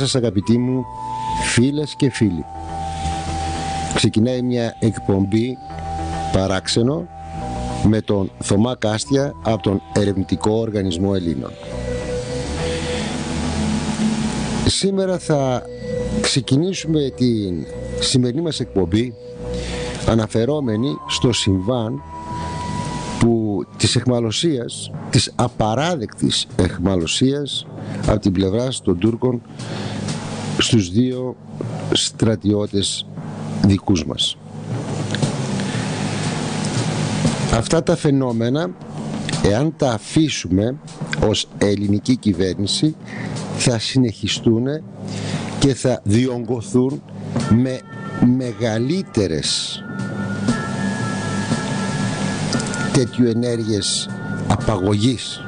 Γεια σας αγαπητοί μου φίλες και φίλοι. Ξεκινάει μια εκπομπή παράξενο με τον Θωμά Κάστια από τον Ερευνητικό Οργανισμό Ελλήνων. Σήμερα θα ξεκινήσουμε την σημερινή μας εκπομπή αναφερόμενη στο συμβάν που της εχμαλωσίας, της απαράδεκτης εχμαλωσίας από την πλευρά των Τούρκων στους δύο στρατιώτες δικούς μας. Αυτά τα φαινόμενα, εάν τα αφήσουμε ως ελληνική κυβέρνηση, θα συνεχιστούν και θα διονγκωθούν με μεγαλύτερες τέτοιου ενέργειες απαγωγής.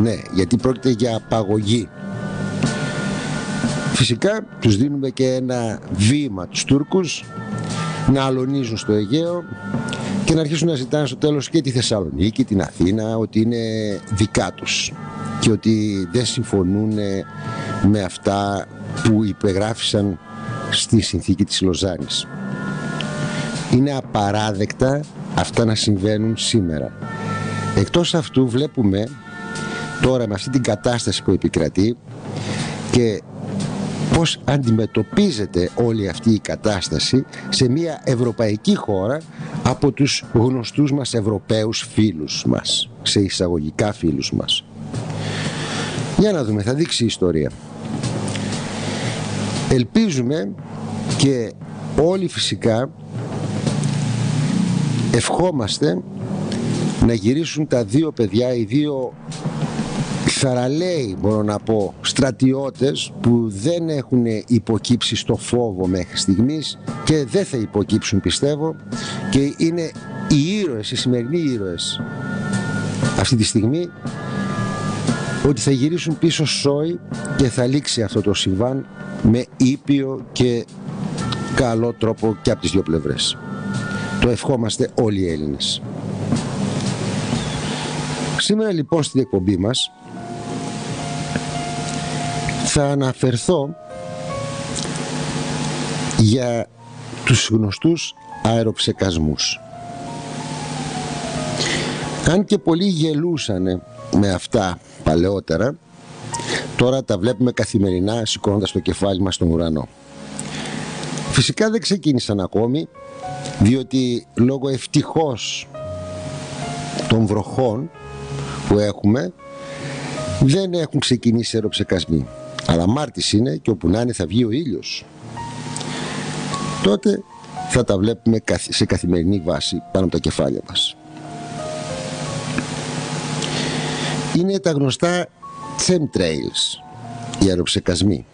Ναι, γιατί πρόκειται για απαγωγή. Φυσικά τους δίνουμε και ένα βήμα τους Τούρκους να αλωνίζουν στο Αιγαίο και να αρχίσουν να ζητάνε στο τέλος και τη Θεσσαλονίκη, την Αθήνα, ότι είναι δικά τους και ότι δεν συμφωνούν με αυτά που υπεγράφησαν στη συνθήκη της Λοζάνης. Είναι απαράδεκτα αυτά να συμβαίνουν σήμερα. Εκτός αυτού βλέπουμε τώρα με αυτή την κατάσταση που επικρατεί και πώς αντιμετωπίζεται όλη αυτή η κατάσταση σε μια ευρωπαϊκή χώρα από τους γνωστούς μας Ευρωπαίους φίλους μας, σε εισαγωγικά φίλους μας. Για να δούμε, θα δείξει η ιστορία. Ελπίζουμε και όλοι φυσικά ευχόμαστε να γυρίσουν τα δύο παιδιά, οι δύο θαραλέοι μπορώ να πω στρατιώτες που δεν έχουν υποκύψει στο φόβο μέχρι στιγμής και δεν θα υποκύψουν πιστεύω και είναι οι ήρωες, οι σημερινοί ήρωες αυτή τη στιγμή ότι θα γυρίσουν πίσω σόι και θα λήξει αυτό το συμβάν με ήπιο και καλό τρόπο και από τις δύο πλευρές. Το ευχόμαστε όλοι οι Έλληνες. Σήμερα λοιπόν στην εκπομπή μας θα αναφερθώ για τους γνωστούς αεροψεκασμούς. Αν και πολλοί γελούσαν με αυτά παλαιότερα, τώρα τα βλέπουμε καθημερινά σηκώνοντας το κεφάλι μας στον ουρανό. Φυσικά δεν ξεκίνησαν ακόμη, διότι λόγω ευτυχώς των βροχών που έχουμε, δεν έχουν ξεκινήσει αεροψεκασμοί αλλά Μάρτης είναι και όπου να είναι θα βγει ο ήλιος. Τότε θα τα βλέπουμε σε καθημερινή βάση πάνω από τα κεφάλια μας. Είναι τα γνωστά chemtrails οι αεροψεκασμοί.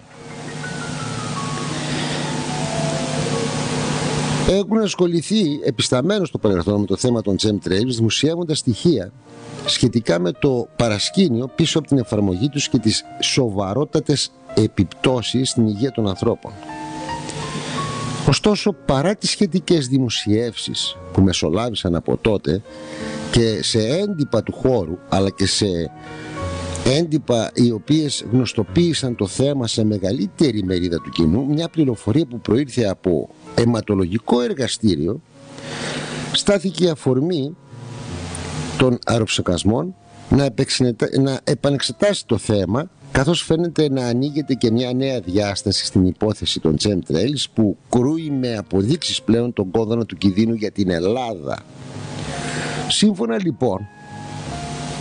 Έχουν ασχοληθεί επισταμένως στο παρελθόν με το θέμα των chemtrails δημοσιεύοντας στοιχεία σχετικά με το παρασκήνιο πίσω από την εφαρμογή τους και τις σοβαρότατες επιπτώσεις στην υγεία των ανθρώπων. Ωστόσο, παρά τις σχετικές δημοσιεύσεις που μεσολάβησαν από τότε και σε έντυπα του χώρου, αλλά και σε έντυπα οι οποίες γνωστοποίησαν το θέμα σε μεγαλύτερη μερίδα του κοινού, μια πληροφορία που προήρθε από αιματολογικό εργαστήριο, στάθηκε αφορμή των αεροψεκασμών να, να επανεξετάσει το θέμα καθώς φαίνεται να ανοίγεται και μια νέα διάσταση στην υπόθεση των chemtrails που κρούει με αποδείξεις πλέον τον κόδωνα του κινδύνου για την Ελλάδα. Σύμφωνα λοιπόν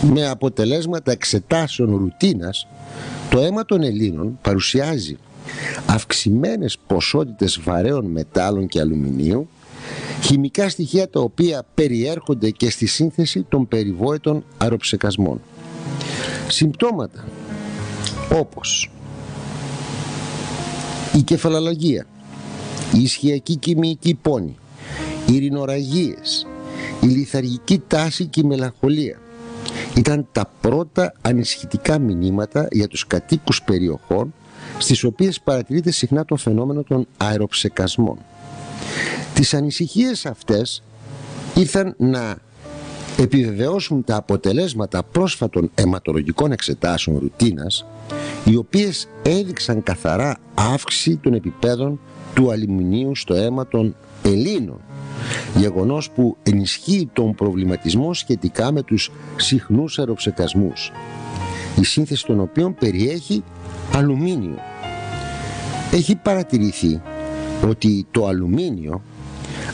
με αποτελέσματα εξετάσεων ρουτίνας το αίμα των Ελλήνων παρουσιάζει αυξημένες ποσότητες βαρέων μετάλλων και αλουμινίου χημικά στοιχεία τα οποία περιέρχονται και στη σύνθεση των περιβόητων αεροψεκασμών. Συμπτώματα όπως η κεφαλαλαγία, η ισχυακή κοιμική πόνη, οι ρινοραγίες, η λιθαργική τάση και η μελαγχολία ήταν τα πρώτα ανησυχητικά μηνύματα για τους κατοίκους περιοχών στις οποίες παρατηρείται συχνά το φαινόμενο των αεροψεκασμών. Τις ανησυχίες αυτές ήρθαν να επιβεβαιώσουν τα αποτελέσματα πρόσφατων αιματολογικών εξετάσεων ρουτίνας οι οποίες έδειξαν καθαρά αύξηση των επιπέδων του αλουμινίου στο αίμα των Ελλήνων γεγονός που ενισχύει τον προβληματισμό σχετικά με τους συχνούς αεροψεκασμούς η σύνθεση των οποίων περιέχει αλουμίνιο. Έχει παρατηρηθεί ότι το αλουμίνιο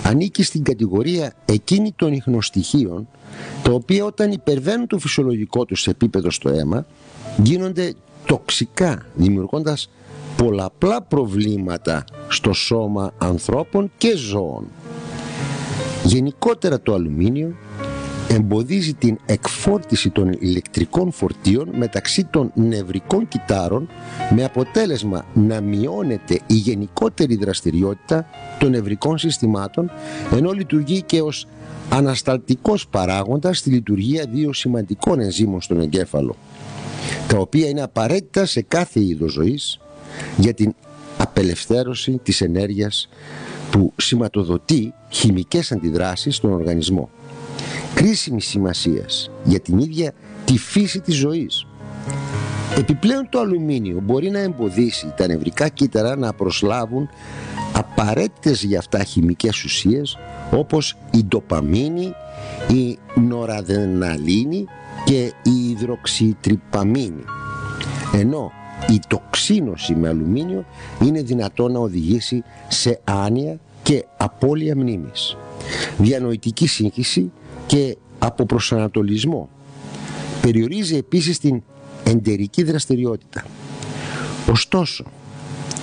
ανήκει στην κατηγορία εκείνη των ιχνοστοιχείων τα οποία όταν υπερβαίνουν το φυσιολογικό τους επίπεδο στο αίμα γίνονται τοξικά δημιουργώντας πολλαπλά προβλήματα στο σώμα ανθρώπων και ζώων. Γενικότερα το αλουμίνιο εμποδίζει την εκφόρτιση των ηλεκτρικών φορτίων μεταξύ των νευρικών κυτάρων με αποτέλεσμα να μειώνεται η γενικότερη δραστηριότητα των νευρικών συστημάτων ενώ λειτουργεί και ως ανασταλτικός παράγοντας στη λειτουργία δύο σημαντικών ενζήμων στον εγκέφαλο τα οποία είναι απαραίτητα σε κάθε είδος ζωής για την απελευθέρωση της ενέργειας που σηματοδοτεί χημικές αντιδράσεις στον οργανισμό κρίσιμης σημασίας για την ίδια τη φύση της ζωής. Επιπλέον το αλουμίνιο μπορεί να εμποδίσει τα νευρικά κύτταρα να προσλάβουν απαραίτητες για αυτά χημικές ουσίες όπως η ντοπαμίνη, η νοραδεναλίνη και η υδροξιτριπαμίνη. Ενώ η τοξίνωση με αλουμίνιο είναι δυνατό να οδηγήσει σε άνοια και απώλεια μνήμης. Διανοητική σύγχυση και από προσανατολισμό. Περιορίζει επίσης την εντερική δραστηριότητα. Ωστόσο,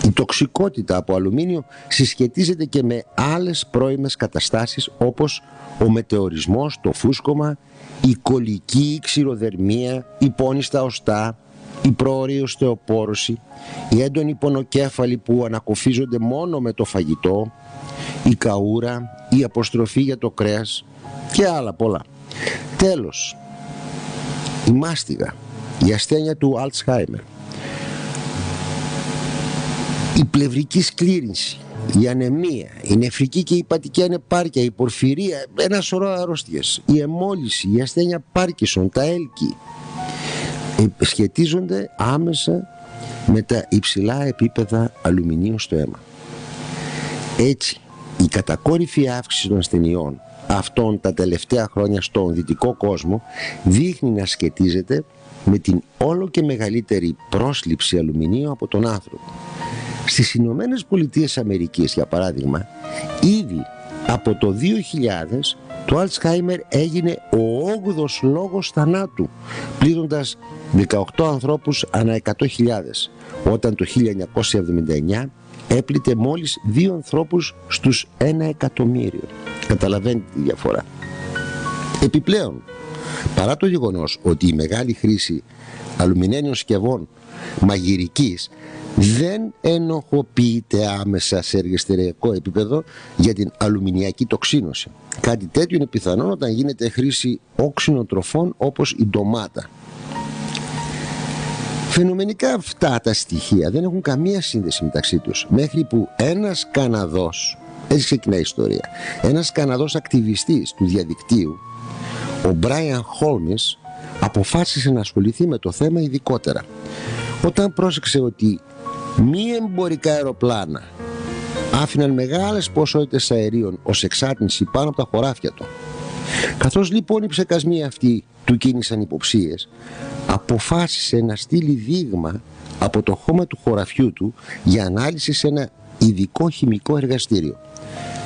η τοξικότητα από αλουμίνιο συσχετίζεται και με άλλες πρώιμες καταστάσεις όπως ο μετεωρισμός, το φούσκωμα, η κολική η ξηροδερμία, η πόνη στα οστά, η πρόορη οστεοπόρωση, η έντονη πονοκέφαλη που ανακοφίζονται μόνο με το φαγητό, η καούρα, η αποστροφή για το κρέας, και άλλα πολλά. Τέλος, η μάστιγα, η ασθένεια του Αλτσχάιμερ, η πλευρική σκλήρινση, η ανεμία, η νεφρική και η πατική ανεπάρκεια, η πορφυρία, ένα σωρό αρρώστιες, η εμόλυση, η ασθένεια Πάρκισον, τα έλκη, ε, σχετίζονται άμεσα με τα υψηλά επίπεδα αλουμινίου στο αίμα. Έτσι, η κατακόρυφη αύξηση των ασθενειών αυτών τα τελευταία χρόνια στον δυτικό κόσμο δείχνει να σχετίζεται με την όλο και μεγαλύτερη πρόσληψη αλουμινίου από τον άνθρωπο. Στις Ηνωμένες Πολιτείες Αμερικής για παράδειγμα ήδη από το 2000 το Alzheimer έγινε ο 8ος λόγος θανάτου πλήροντας 18 ανθρώπους ανά 100.000 όταν το 1979 έπλητε μόλις δύο ανθρώπους στους ένα εκατομμύριο. Καταλαβαίνετε τη διαφορά. Επιπλέον, παρά το γεγονός ότι η μεγάλη χρήση αλουμινένιων σκευών μαγειρικής δεν ενοχοποιείται άμεσα σε εργαστηριακό επίπεδο για την αλουμινιακή τοξίνωση. Κάτι τέτοιο είναι πιθανό όταν γίνεται χρήση όξινων τροφών όπως η ντομάτα. Φαινομενικά αυτά τα στοιχεία δεν έχουν καμία σύνδεση μεταξύ τους μέχρι που ένας Καναδός, έτσι ξεκινάει η ιστορία, ένας Καναδός ακτιβιστής του διαδικτύου, ο Μπράιαν Χόλμις, αποφάσισε να ασχοληθεί με το θέμα ειδικότερα. Όταν πρόσεξε ότι μη εμπορικά αεροπλάνα άφηναν μεγάλες ποσότητες αερίων ως εξάτμιση πάνω από τα χωράφια του. Καθώς λοιπόν οι ψεκασμοί αυτοί του κίνησαν υποψίες, αποφάσισε να στείλει δείγμα από το χώμα του χωραφιού του για ανάλυση σε ένα ειδικό χημικό εργαστήριο.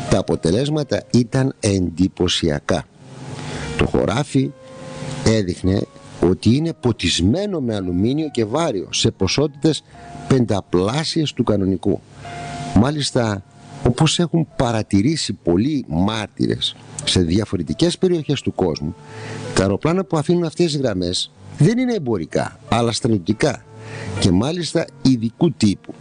Τα αποτελέσματα ήταν εντυπωσιακά. Το χωράφι έδειχνε ότι είναι ποτισμένο με αλουμίνιο και βάριο σε ποσότητες πενταπλάσιες του κανονικού. Μάλιστα, όπως έχουν παρατηρήσει πολλοί μάρτυρες σε διαφορετικές περιοχές του κόσμου, τα αεροπλάνα που αφήνουν αυτές τις γραμμές δεν είναι εμπορικά, αλλά στρατιωτικά και μάλιστα ειδικού τύπου.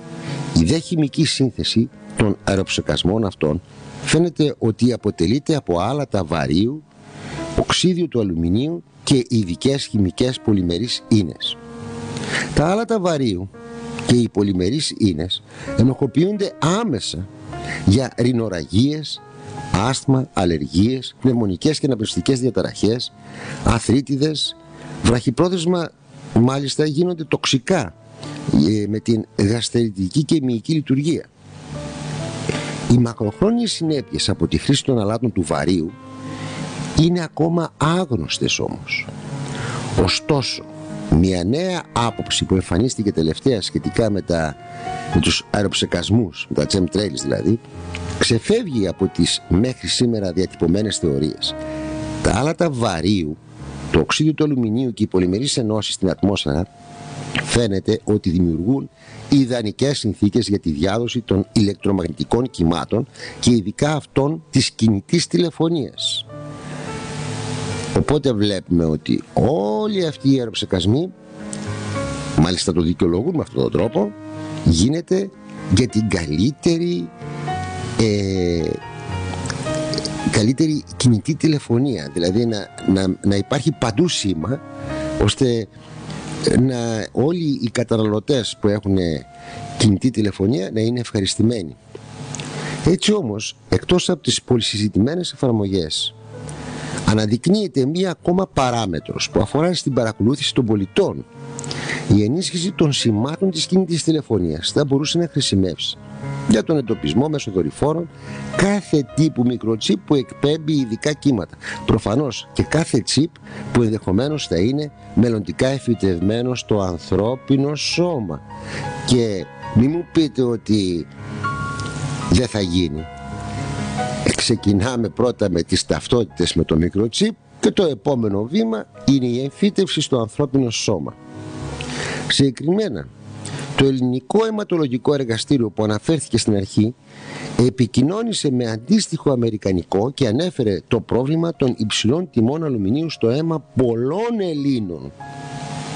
Η δε χημική σύνθεση των αεροψεκασμών αυτών φαίνεται ότι αποτελείται από άλατα βαρίου, οξύδιο του αλουμινίου και ειδικές χημικές πολυμερείς ίνες. Τα άλατα βαρίου και οι πολυμερείς ίνες ενοχοποιούνται άμεσα για ρινοραγίες, άσθμα, αλλεργίες, πνευμονικές και αναπνευστικές διαταραχές, αθρίτιδες, βραχυπρόθεσμα μάλιστα γίνονται τοξικά ε, με την γαστερητική και μυϊκή λειτουργία. Οι μακροχρόνιες συνέπειες από τη χρήση των αλάτων του βαρίου είναι ακόμα άγνωστες όμως. Ωστόσο, μια νέα άποψη που εμφανίστηκε τελευταία σχετικά με, τα, με τους αεροψεκασμούς, με τα chemtrails δηλαδή, ξεφεύγει από τις μέχρι σήμερα διατυπωμένες θεωρίες. Τα άλατα βαρίου, το οξύδιο του αλουμινίου και οι πολυμερείς ενώσεις στην ατμόσφαιρα φαίνεται ότι δημιουργούν ιδανικές συνθήκες για τη διάδοση των ηλεκτρομαγνητικών κυμάτων και ειδικά αυτών της κινητής τηλεφωνίας. Οπότε βλέπουμε ότι όλοι αυτοί οι αεροψεκασμοί, μάλιστα το δικαιολογούν με αυτόν τον τρόπο, γίνεται για την καλύτερη ε, καλύτερη κινητή τηλεφωνία. Δηλαδή να, να, να υπάρχει παντού σήμα ώστε να όλοι οι καταναλωτές που έχουν κινητή τηλεφωνία να είναι ευχαριστημένοι. Έτσι όμως εκτός από τις πολυσυζητημένες εφαρμογές αναδεικνύεται μία ακόμα παράμετρος που αφορά στην παρακολούθηση των πολιτών. Η ενίσχυση των σημάτων της κινητής τηλεφωνίας θα μπορούσε να χρησιμεύσει για τον εντοπισμό μέσω δορυφόρων κάθε τύπου μικροτσίπ που εκπέμπει ειδικά κύματα. Προφανώς και κάθε τσίπ που ενδεχομένως θα είναι μελλοντικά εφητευμένο στο ανθρώπινο σώμα. Και μη μου πείτε ότι δεν θα γίνει ξεκινάμε πρώτα με τις ταυτότητες με το μικροτσίπ και το επόμενο βήμα είναι η εμφύτευση στο ανθρώπινο σώμα. Συγκεκριμένα, το ελληνικό αιματολογικό εργαστήριο που αναφέρθηκε στην αρχή επικοινώνησε με αντίστοιχο αμερικανικό και ανέφερε το πρόβλημα των υψηλών τιμών αλουμινίου στο αίμα πολλών Ελλήνων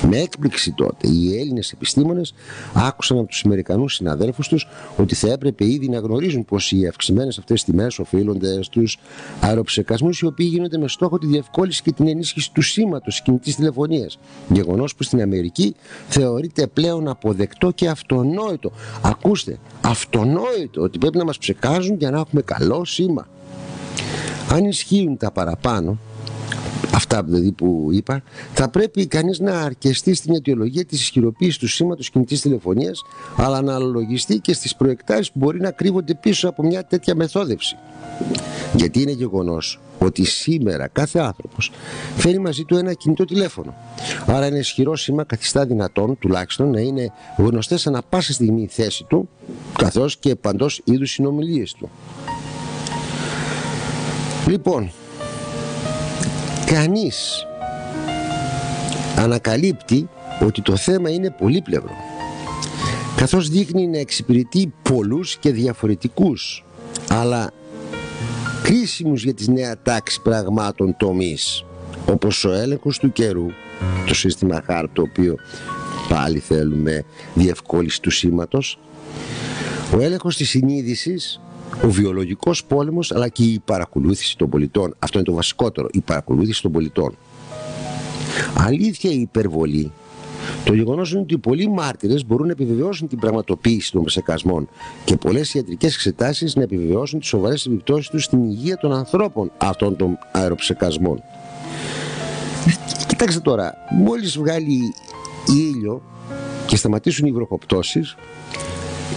με έκπληξη τότε οι Έλληνες επιστήμονες άκουσαν από τους Αμερικανούς συναδέλφους τους ότι θα έπρεπε ήδη να γνωρίζουν πως οι αυξημένες αυτές τιμές οφείλονται στους αεροψεκασμούς οι οποίοι γίνονται με στόχο τη διευκόλυνση και την ενίσχυση του σήματος κινητής τηλεφωνίας. Γεγονός που στην Αμερική θεωρείται πλέον αποδεκτό και αυτονόητο. Ακούστε, αυτονόητο ότι πρέπει να μας ψεκάζουν για να έχουμε καλό σήμα. Αν ισχύουν τα παραπάνω, αυτά δηλαδή που είπα, θα πρέπει κανείς να αρκεστεί στην αιτιολογία της ισχυροποίησης του σήματος κινητής τηλεφωνίας, αλλά να αλογιστεί και στις προεκτάσεις που μπορεί να κρύβονται πίσω από μια τέτοια μεθόδευση. Γιατί είναι γεγονός ότι σήμερα κάθε άνθρωπος φέρει μαζί του ένα κινητό τηλέφωνο. Άρα ένα ισχυρό σήμα καθιστά δυνατόν τουλάχιστον να είναι γνωστές ανα πάσα στιγμή η θέση του καθώς και παντός είδους συνομιλίες του. Λοιπόν, κανείς ανακαλύπτει ότι το θέμα είναι πολύπλευρο καθώς δείχνει να εξυπηρετεί πολλούς και διαφορετικούς αλλά κρίσιμους για τις νέα τάξη πραγμάτων τομείς όπως ο έλεγχος του καιρού το σύστημα χάρ το οποίο πάλι θέλουμε διευκόλυνση του σήματος ο έλεγχος της συνείδησης ο βιολογικός πόλεμος αλλά και η παρακολούθηση των πολιτών. Αυτό είναι το βασικότερο, η παρακολούθηση των πολιτών. Αλήθεια η υπερβολή; Το γεγονός είναι ότι πολλοί μάρτυρες μπορούν να επιβεβαιώσουν την πραγματοποίηση των ψεκασμών και πολλές ιατρικές εξετάσεις να επιβεβαιώσουν τις σοβαρές επιπτώσεις τους στην υγεία των ανθρώπων αυτών των αεροψεκασμών. Κοιτάξτε τώρα, μόλις βγάλει ήλιο και σταματήσουν οι βροχοπτώσεις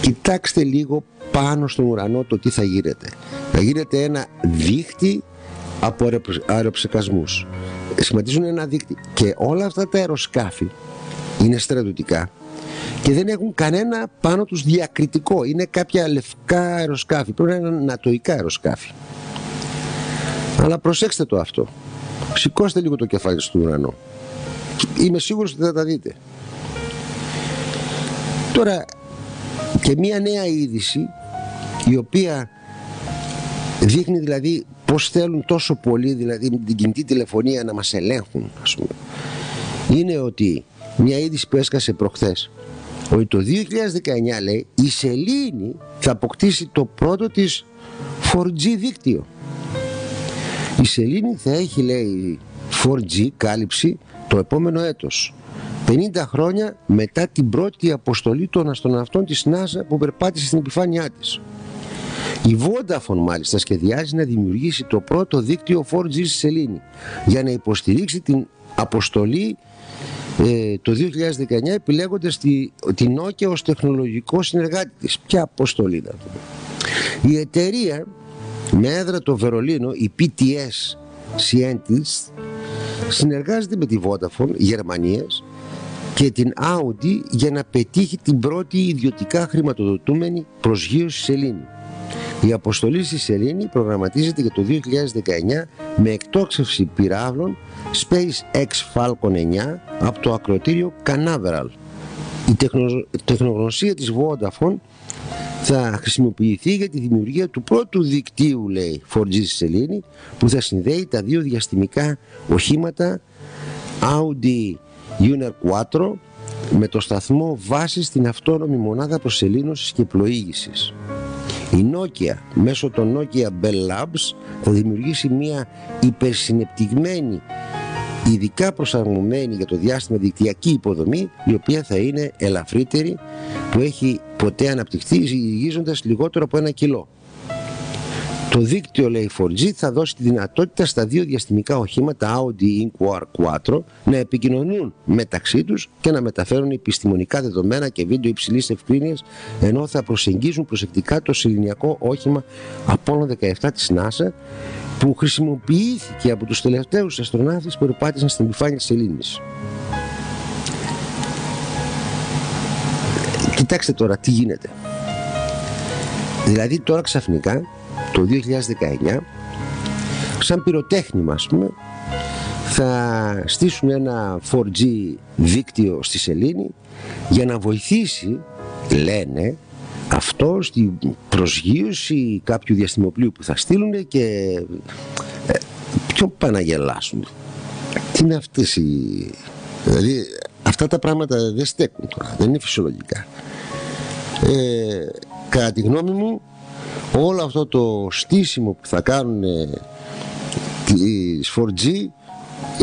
κοιτάξτε λίγο πάνω στον ουρανό το τι θα γίνεται. Θα γίνεται ένα δίχτυ από αεροψεκασμούς. Σχηματίζουν ένα δίκτυο και όλα αυτά τα αεροσκάφη είναι στρατιωτικά και δεν έχουν κανένα πάνω τους διακριτικό. Είναι κάποια λευκά αεροσκάφη. Πρέπει να είναι νατοϊκά αεροσκάφη. Αλλά προσέξτε το αυτό. Σηκώστε λίγο το κεφάλι στον ουρανό. Είμαι σίγουρος ότι θα τα δείτε. Τώρα και μία νέα είδηση η οποία δείχνει δηλαδή πως θέλουν τόσο πολύ δηλαδή με την κινητή τηλεφωνία να μας ελέγχουν ας πούμε. είναι ότι μια είδηση που έσκασε προχθές ότι το 2019 λέει η Σελήνη θα αποκτήσει το πρώτο της 4G δίκτυο η Σελήνη θα έχει λέει 4G κάλυψη το επόμενο έτος 50 χρόνια μετά την πρώτη αποστολή των αστυναυτών της ΝΑΣΑ που περπάτησε στην επιφάνειά της. Η Vodafone μάλιστα σχεδιάζει να δημιουργήσει το πρώτο δίκτυο 4G στη Σελήνη για να υποστηρίξει την αποστολή ε, το 2019 επιλέγοντας τη, την Nokia ως τεχνολογικό συνεργάτη της. Ποια αποστολή να Η εταιρεία με έδρα το Βερολίνο, η PTS Scientist, συνεργάζεται με τη Vodafone Γερμανίας και την Audi για να πετύχει την πρώτη ιδιωτικά χρηματοδοτούμενη προσγείωση σε Σελήνη. Η αποστολή στη Σελήνη προγραμματίζεται για το 2019 με εκτόξευση πυράβλων SpaceX Falcon 9 από το ακροτήριο Canaveral. Η τεχνογνωσία της Vodafone θα χρησιμοποιηθεί για τη δημιουργία του πρώτου δικτύου, λέει, 4G στη Σελήνη, που θα συνδέει τα δύο διαστημικά οχήματα Audi Uner 4 με το σταθμό βάση στην αυτόνομη μονάδα προσελήνωσης και πλοήγησης. Η Nokia μέσω των Nokia Bell Labs θα δημιουργήσει μια υπερσυνεπτυγμένη ειδικά προσαρμομένη για το διάστημα δικτυακή υποδομή η οποία θα είναι ελαφρύτερη που έχει ποτέ αναπτυχθεί ζυγίζοντας λιγότερο από ένα κιλό. Το δίκτυο λέει 4G θα δώσει τη δυνατότητα στα δύο διαστημικά οχήματα Audi Inq 4 να επικοινωνούν μεταξύ τους και να μεταφέρουν επιστημονικά δεδομένα και βίντεο υψηλής ευκρίνειας ενώ θα προσεγγίζουν προσεκτικά το σεληνιακό όχημα Apollo 17 της NASA που χρησιμοποιήθηκε από τους τελευταίους αστροναύτες που περπάτησαν στην επιφάνεια της Ελλήνης. Κοιτάξτε τώρα τι γίνεται. Δηλαδή τώρα ξαφνικά το 2019 σαν πυροτέχνημα ας πούμε θα στήσουν ένα 4G δίκτυο στη Σελήνη για να βοηθήσει λένε αυτό στην προσγείωση κάποιου διαστημοπλίου που θα στείλουν και ε, ποιον πάνε να γελάσουν τι είναι αυτές οι δηλαδή αυτά τα πράγματα δεν στέκουν τώρα δεν είναι φυσιολογικά. Ε, κατά τη γνώμη μου όλο αυτό το στήσιμο που θα κάνουν τις 4G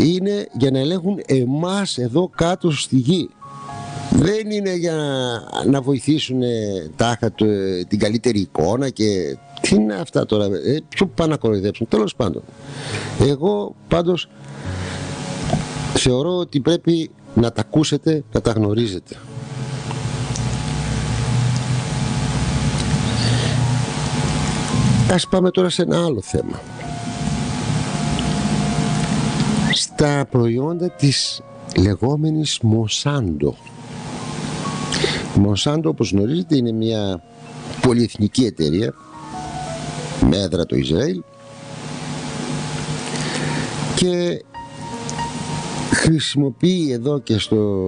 είναι για να ελέγχουν εμάς εδώ κάτω στη γη δεν είναι για να βοηθήσουν τάχα το, την καλύτερη εικόνα και τι είναι αυτά τώρα, ε, ποιο πάνε να κοροϊδέψουν, τέλος πάντων. Εγώ πάντως θεωρώ ότι πρέπει να τα ακούσετε, να τα γνωρίζετε. Ας πάμε τώρα σε ένα άλλο θέμα. Στα προϊόντα της λεγόμενης Μοσάντο. Η Μοσάντο όπως γνωρίζετε είναι μια πολυεθνική εταιρεία με έδρα το Ισραήλ και χρησιμοποιεί εδώ και στο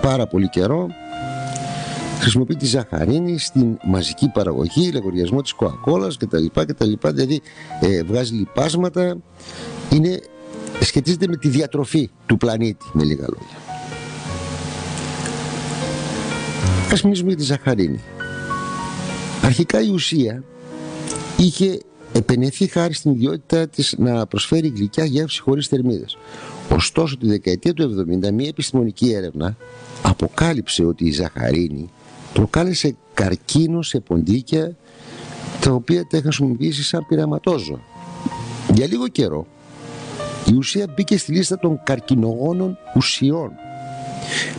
πάρα πολύ καιρό χρησιμοποιεί τη ζαχαρίνη στην μαζική παραγωγή, λαγοριασμό της κοακόλας κτλ. κτλ. Δηλαδή ε, βγάζει λιπάσματα, είναι, σχετίζεται με τη διατροφή του πλανήτη με λίγα λόγια. Ας μιλήσουμε για τη ζαχαρίνη. Αρχικά η ουσία είχε επενεθεί χάρη στην ιδιότητα της να προσφέρει γλυκιά γεύση χωρίς θερμίδες. Ωστόσο τη δεκαετία του 70 μια επιστημονική έρευνα αποκάλυψε ότι η ζαχαρίνη προκάλεσε καρκίνο σε ποντίκια τα οποία τα είχαν χρησιμοποιήσει σαν πειραματόζωα. Για λίγο καιρό η ουσία μπήκε στη λίστα των καρκινογόνων ουσιών.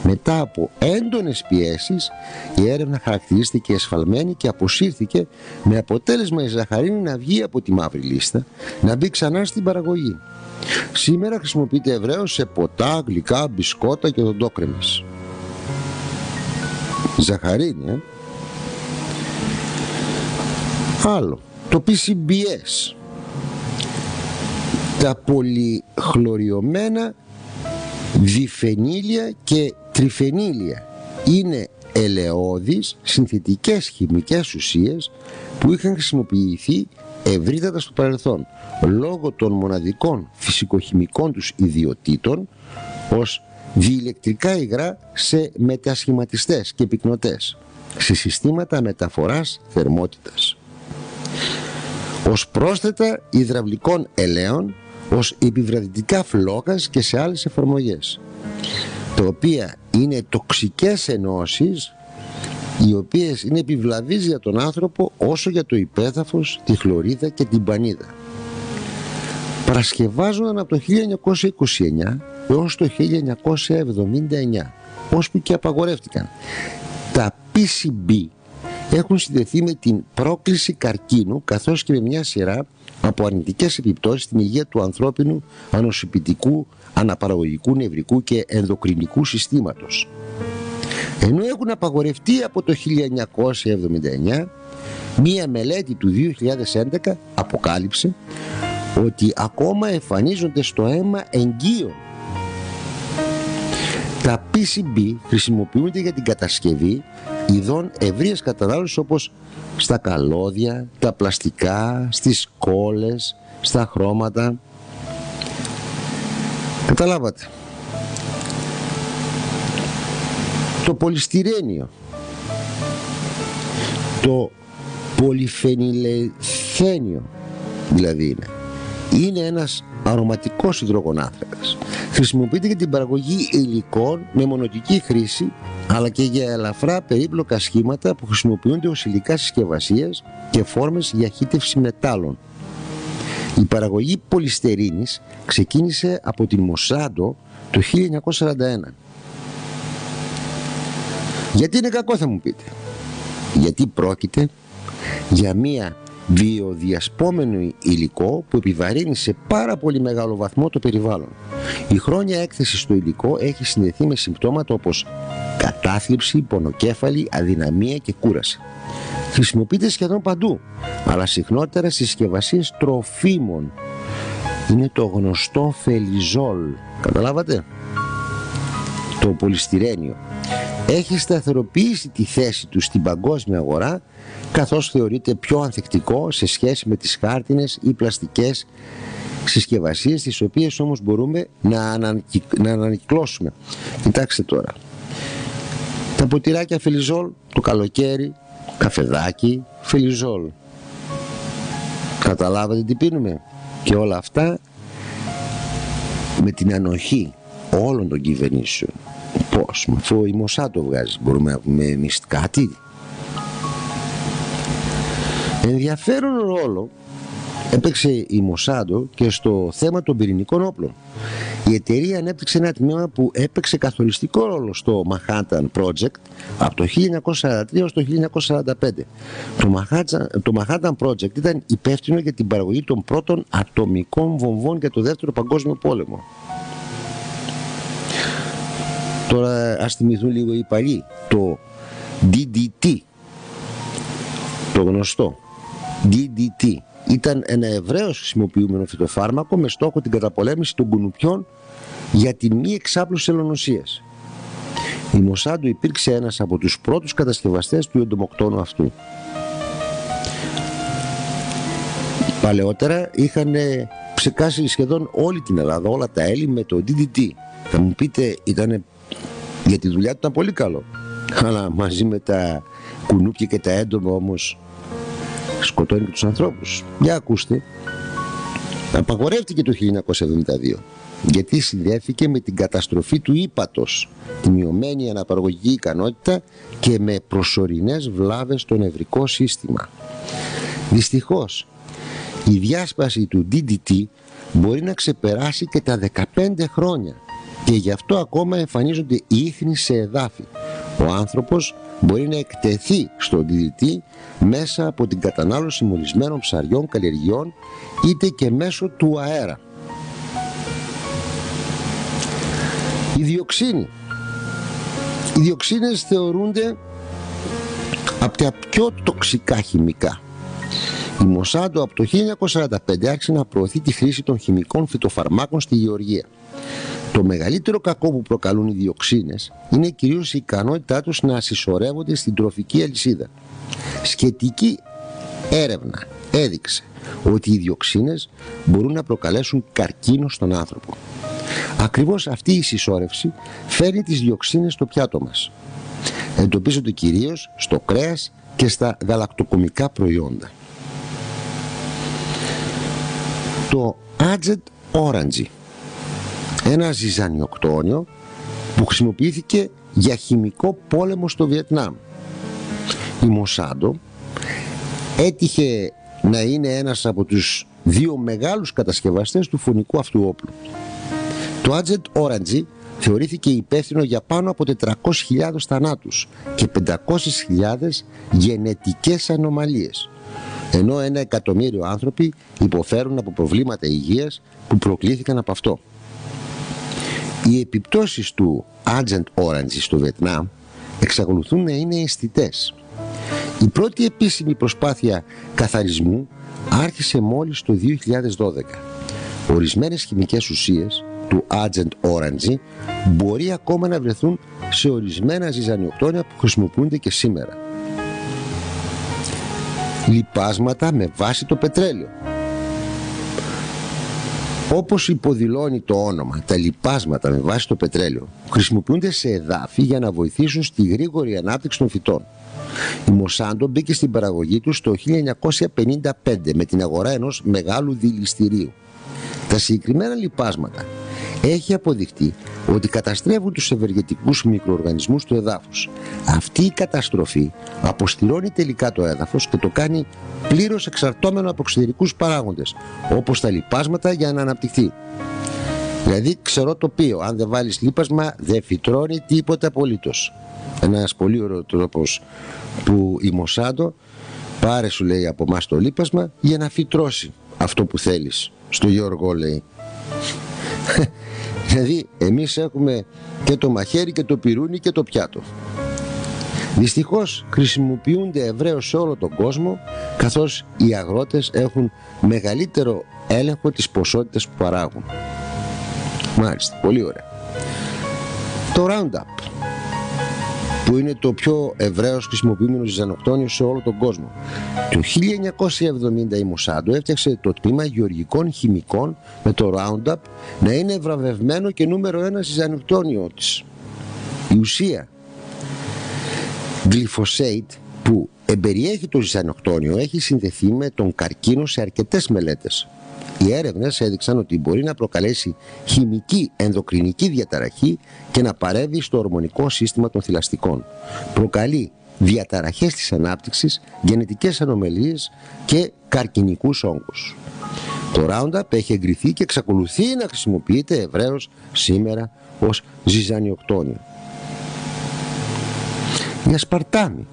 Μετά από έντονες πιέσεις η έρευνα χαρακτηρίστηκε εσφαλμένη και αποσύρθηκε με αποτέλεσμα η ζαχαρίνη να βγει από τη μαύρη λίστα να μπει ξανά στην παραγωγή. Σήμερα χρησιμοποιείται ευρέως σε ποτά, γλυκά, μπισκότα και οδοντόκρεμες ζαχαρίνη ε; άλλο. Το PCBS τα πολυχλωριωμένα διφενήλια και τριφενήλια είναι ελαιώδεις συνθετικές χημικές ουσίες που είχαν χρησιμοποιηθεί ευρύτατα στο παρελθόν λόγω των μοναδικών φυσικοχημικών τους ιδιωτήτων ως διηλεκτρικά υγρά σε μετασχηματιστές και πυκνοτές σε συστήματα μεταφοράς θερμότητας ως πρόσθετα υδραυλικών ελαίων ως επιβραδυτικά φλόγας και σε άλλες εφαρμογές τα οποία είναι τοξικές ενώσεις οι οποίες είναι επιβλαβείς για τον άνθρωπο όσο για το υπέδαφος, τη χλωρίδα και την πανίδα. Παρασκευάζονταν από το 1929 έως το 1979, ώσπου και απαγορεύτηκαν. Τα PCB έχουν συνδεθεί με την πρόκληση καρκίνου καθώς και με μια σειρά από αρνητικές επιπτώσεις στην υγεία του ανθρώπινου ανοσοποιητικού, αναπαραγωγικού, νευρικού και ενδοκρινικού συστήματος. Ενώ έχουν απαγορευτεί από το 1979, μία μελέτη του 2011 αποκάλυψε ότι ακόμα εμφανίζονται στο αίμα εγγύων. Τα PCB χρησιμοποιούνται για την κατασκευή ειδών ευρείας κατανάλωσης όπως στα καλώδια, τα πλαστικά, στις κόλλες, στα χρώματα. Καταλάβατε. Το πολυστηρένιο, το πολυφενιλεθένιο δηλαδή είναι. Είναι ένας αρωματικός υδρογονάθρακας. Χρησιμοποιείται για την παραγωγή υλικών με μονοτική χρήση αλλά και για ελαφρά περίπλοκα σχήματα που χρησιμοποιούνται ως υλικά συσκευασίες και φόρμες για χύτευση μετάλλων. Η παραγωγή πολυστερίνης ξεκίνησε από την Μοσάντο το 1941. Γιατί είναι κακό θα μου πείτε; Γιατί πρόκειται για μία βιοδιασπόμενο υλικό που επιβαρύνει σε πάρα πολύ μεγάλο βαθμό το περιβάλλον. Η χρόνια έκθεση στο υλικό έχει συνδεθεί με συμπτώματα όπως κατάθλιψη, πονοκέφαλη, αδυναμία και κούραση. Χρησιμοποιείται σχεδόν παντού, αλλά συχνότερα στις συσκευασίες τροφίμων. Είναι το γνωστό φελιζόλ. Καταλάβατε; Το πολυστηρένιο. Έχει σταθεροποιήσει τη θέση του στην παγκόσμια αγορά καθώς θεωρείται πιο ανθεκτικό σε σχέση με τις χάρτινες ή πλαστικές συσκευασίες τις οποίες όμως μπορούμε να, να ανακυκλώσουμε. Κοιτάξτε τώρα. Τα ποτηράκια φελιζόλ το καλοκαίρι, καφεδάκι, φελιζόλ. Καταλάβατε τι πίνουμε; Και όλα αυτά με την ανοχή όλων των κυβερνήσεων. Πώς, αφού η Μωσά το βγάζει, μπορούμε να πούμε εμείς κάτι; Ενδιαφέρον ρόλο έπαιξε η Μοσάντο και στο θέμα των πυρηνικών όπλων. Η εταιρεία ανέπτυξε ένα τμήμα που έπαιξε καθοριστικό ρόλο στο Manhattan Project από το 1943 έως το 1945. Το Manhattan, το Manhattan Project ήταν υπεύθυνο για την παραγωγή των πρώτων ατομικών βομβών για το δεύτερο παγκόσμιο πόλεμο. Τώρα ας θυμηθούν λίγο οι παλιοί. Το DDT, το γνωστό, DDT ήταν ένα ευρέως χρησιμοποιούμενο φυτοφάρμακο με στόχο την καταπολέμηση των κουνουπιών για την μη εξάπλωση ελονοσίας. Η Μοσάντο υπήρξε ένας από τους πρώτους κατασκευαστές του εντομοκτώνου αυτού. Παλαιότερα είχαν ψεκάσει σχεδόν όλη την Ελλάδα, όλα τα έλλη με το DDT. Θα μου πείτε, ήταν για τη δουλειά του ήταν πολύ καλό. Αλλά μαζί με τα κουνούπια και τα έντομα όμως σκοτώνει και τους ανθρώπους. Για ακούστε, απαγορεύτηκε το 1972 γιατί συνδέθηκε με την καταστροφή του ύπατος, τη μειωμένη αναπαραγωγική ικανότητα και με προσωρινές βλάβες στο νευρικό σύστημα. Δυστυχώς, η διάσπαση του DDT μπορεί να ξεπεράσει και τα 15 χρόνια και γι' αυτό ακόμα εμφανίζονται ίχνη σε εδάφη. Ο άνθρωπος μπορεί να εκτεθεί στο DDT μέσα από την κατανάλωση μολυσμένων ψαριών καλλιεργειών είτε και μέσω του αέρα. Η διοξίνη. Οι διοξίνες θεωρούνται από τα πιο τοξικά χημικά. Η Μοσάντο από το 1945 άρχισε να προωθεί τη χρήση των χημικών φυτοφαρμάκων στη γεωργία. Το μεγαλύτερο κακό που προκαλούν οι διοξίνες είναι κυρίως η ικανότητά τους να συσσωρεύονται στην τροφική αλυσίδα. Σχετική έρευνα έδειξε ότι οι διοξίνες μπορούν να προκαλέσουν καρκίνο στον άνθρωπο. Ακριβώς αυτή η συσσόρευση φέρνει τις διοξίνες στο πιάτο μας. Εντοπίζονται κυρίως στο κρέας και στα γαλακτοκομικά προϊόντα. Το Agent Orange ένα ζυζανιοκτόνιο που χρησιμοποιήθηκε για χημικό πόλεμο στο Βιετνάμ. η Μοσάντο έτυχε να είναι ένας από τους δύο μεγάλους κατασκευαστές του φωνικού αυτού όπλου. Το Agent Orange θεωρήθηκε υπεύθυνο για πάνω από 400.000 θανάτους και 500.000 γενετικές ανομαλίες ενώ ένα εκατομμύριο άνθρωποι υποφέρουν από προβλήματα υγείας που προκλήθηκαν από αυτό. Οι επιπτώσεις του Agent Orange στο Βιετνάμ εξακολουθούν να είναι αισθητές. Η πρώτη επίσημη προσπάθεια καθαρισμού άρχισε μόλις το 2012. Ορισμένες χημικές ουσίες του Agent Orange μπορεί ακόμα να βρεθούν σε ορισμένα ζυζανιοκτόνια που χρησιμοποιούνται και σήμερα. Λιπάσματα με βάση το πετρέλαιο. Όπως υποδηλώνει το όνομα, τα λιπάσματα με βάση το πετρέλαιο χρησιμοποιούνται σε εδάφη για να βοηθήσουν στη γρήγορη ανάπτυξη των φυτών. Η Μοσάντο μπήκε στην παραγωγή του το 1955 με την αγορά ενός μεγάλου δηληστηρίου. Τα συγκεκριμένα λιπάσματα έχει αποδειχτεί ότι καταστρέφουν τους ευεργετικούς μικροοργανισμούς του εδάφους. Αυτή η καταστροφή αποστηρώνει τελικά το έδαφος και το κάνει πλήρως εξαρτώμενο από εξωτερικούς παράγοντες, όπως τα λιπάσματα για να αναπτυχθεί. Δηλαδή ξερό τοπίο, αν δεν βάλεις λίπασμα δεν φυτρώνει τίποτα απολύτως. Ένας πολύ ωραίος τρόπος που η Μοσάντο πάρε σου λέει από εμάς το λίπασμα για να φυτρώσει αυτό που θέλεις. Στο Γιώργο λέει. Δηλαδή εμείς έχουμε και το μαχαίρι και το πυρούνι και το πιάτο. Δυστυχώς χρησιμοποιούνται ευρέως σε όλο τον κόσμο καθώς οι αγρότες έχουν μεγαλύτερο έλεγχο της ποσότητας που παράγουν. Μάλιστα, πολύ ωραία. Το Roundup που είναι το πιο ευρέως χρησιμοποιούμενο ζυζανοκτόνιο σε όλο τον κόσμο. Το 1970 η Μοσάντο έφτιαξε το τμήμα γεωργικών χημικών με το Roundup να είναι βραβευμένο και νούμερο ένα ζυζανοκτόνιο της. Η ουσία glyphosate που εμπεριέχει το ζυζανοκτόνιο έχει συνδεθεί με τον καρκίνο σε αρκετές μελέτες. Οι έρευνες έδειξαν ότι μπορεί να προκαλέσει χημική ενδοκρινική διαταραχή και να παρεύει στο ορμονικό σύστημα των θηλαστικών. Προκαλεί διαταραχές της ανάπτυξης, γενετικές ανομελίες και καρκινικούς όγκους. Το Roundup έχει εγκριθεί και εξακολουθεί να χρησιμοποιείται ευρέως σήμερα ως ζυζανιοκτόνιο. Η ασπαρτάμι,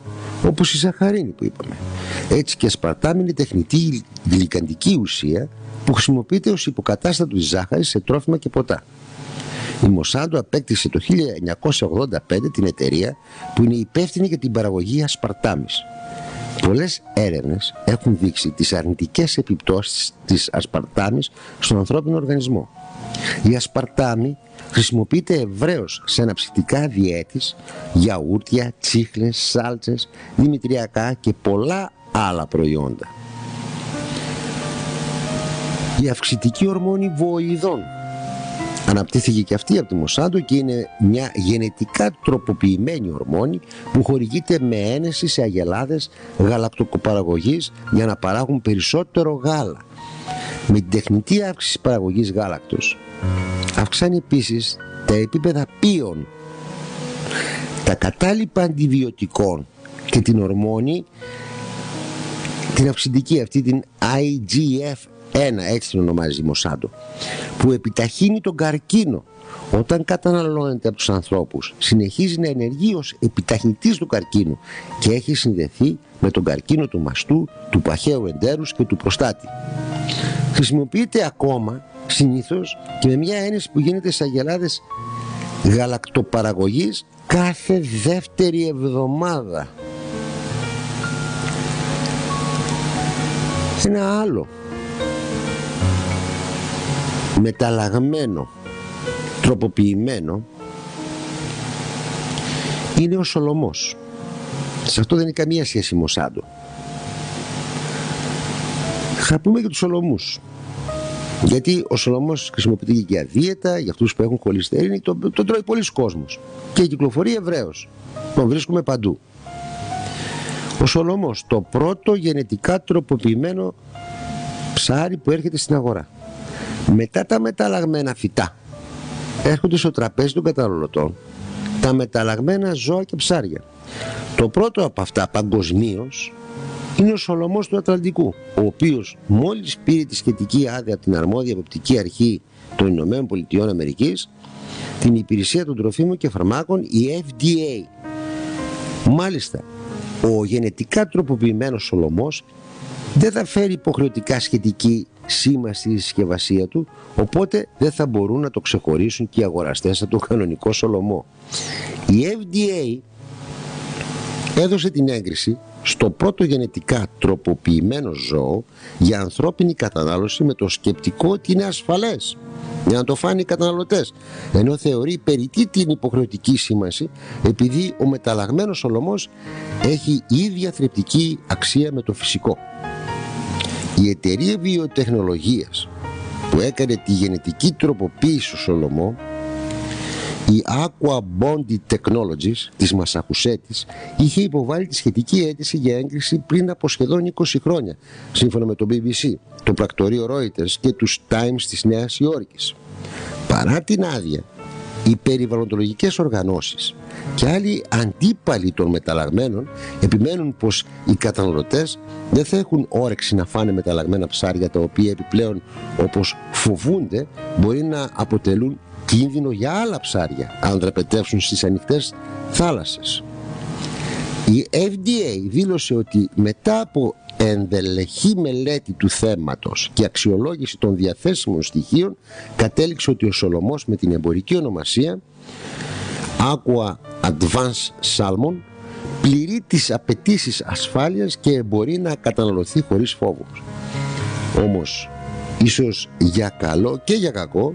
όπως η ζαχαρίνη που είπαμε. Έτσι και η ασπαρτάμι είναι τεχνητή γλυκαντική ουσία που χρησιμοποιείται ως υποκατάστατο της ζάχαρης σε τρόφιμα και ποτά. Η Μοσάντο απέκτησε το 1985 την εταιρεία που είναι υπεύθυνη για την παραγωγή ασπαρτάμης. Πολλές έρευνες έχουν δείξει τις αρνητικές επιπτώσεις της ασπαρτάμης στον ανθρώπινο οργανισμό. Η ασπαρτάμη χρησιμοποιείται ευρέως σε αναψυκτικά διέτης, γιαούρτια, τσίχλες, σάλτσες, δημητριακά και πολλά άλλα προϊόντα η αυξητική ορμόνη βοηδών. Αναπτύχθηκε και αυτή από τη Μοσάντο και είναι μια γενετικά τροποποιημένη ορμόνη που χορηγείται με ένεση σε αγελάδες γαλακτοκοπαραγωγής για να παράγουν περισσότερο γάλα. Με την τεχνητή αύξηση παραγωγής γάλακτος αυξάνει επίσης τα επίπεδα πίων, τα κατάλοιπα αντιβιωτικών και την ορμόνη την αυξητική αυτή την IGF ένα έτσι την ονομάζει η Μοσάντο, που επιταχύνει τον καρκίνο όταν καταναλώνεται από τους ανθρώπους συνεχίζει να ενεργεί ως επιταχυντής του καρκίνου και έχει συνδεθεί με τον καρκίνο του μαστού, του παχαίου εντέρους και του προστάτη. Χρησιμοποιείται ακόμα συνήθως και με μια έννοια που γίνεται σε αγελάδες γαλακτοπαραγωγής κάθε δεύτερη εβδομάδα. Ένα άλλο μεταλλαγμένο, τροποποιημένο είναι ο Σολομός. Σε αυτό δεν είναι καμία σχέση με Μοσάντο. Θα πούμε και τους Σολομούς. Γιατί ο Σολομός χρησιμοποιείται και για δίαιτα, για αυτούς που έχουν χολυστερίνη, τον, τον τρώει πολλοί κόσμος. Και κυκλοφορεί ευρέως. Τον βρίσκουμε παντού. Ο Σολομός, το πρώτο γενετικά τροποποιημένο ψάρι που έρχεται στην αγορά. Μετά τα μεταλλαγμένα φυτά έρχονται στο τραπέζι των καταναλωτών τα μεταλλαγμένα ζώα και ψάρια. Το πρώτο από αυτά παγκοσμίως είναι ο Σολομός του Ατλαντικού, ο οποίος μόλις πήρε τη σχετική άδεια από την αρμόδια εποπτική αρχή των Ηνωμένων Πολιτειών Αμερικής, την υπηρεσία των τροφίμων και φαρμάκων, η FDA. Μάλιστα, ο γενετικά τροποποιημένος Σολομός δεν θα φέρει υποχρεωτικά σχετική σήμα στη συσκευασία του, οπότε δεν θα μπορούν να το ξεχωρίσουν και οι αγοραστές από το κανονικό Σολομό. Η FDA έδωσε την έγκριση στο πρώτο γενετικά τροποποιημένο ζώο για ανθρώπινη κατανάλωση με το σκεπτικό ότι είναι ασφαλές για να το φάνε οι καταναλωτές ενώ θεωρεί περιττή την υποχρεωτική σήμανση επειδή ο μεταλλαγμένος ολομός έχει ίδια θρεπτική αξία με το φυσικό. Η εταιρεία βιοτεχνολογίας που έκανε τη γενετική τροποποίηση στο Σολομό η Aqua Bondi Technologies της Μασαχουσέτης είχε υποβάλει τη σχετική αίτηση για έγκριση πριν από σχεδόν 20 χρόνια, σύμφωνα με το BBC, το πρακτορείο Reuters και τους Times της Νέας Υόρκης. Παρά την άδεια, οι περιβαλλοντολογικές οργανώσεις και άλλοι αντίπαλοι των μεταλλαγμένων επιμένουν πως οι καταναλωτές δεν θα έχουν όρεξη να φάνε μεταλλαγμένα ψάρια τα οποία επιπλέον όπως φοβούνται μπορεί να αποτελούν κίνδυνο για άλλα ψάρια αν δραπετεύσουν στις ανοιχτές θάλασσες. Η FDA δήλωσε ότι μετά από ενδελεχή μελέτη του θέματος και αξιολόγηση των διαθέσιμων στοιχείων κατέληξε ότι ο Σολομός με την εμπορική ονομασία Aqua Advanced Salmon πληρεί τις απαιτήσεις ασφάλειας και μπορεί να καταναλωθεί χωρίς φόβους. Όμως, ίσως για καλό και για κακό,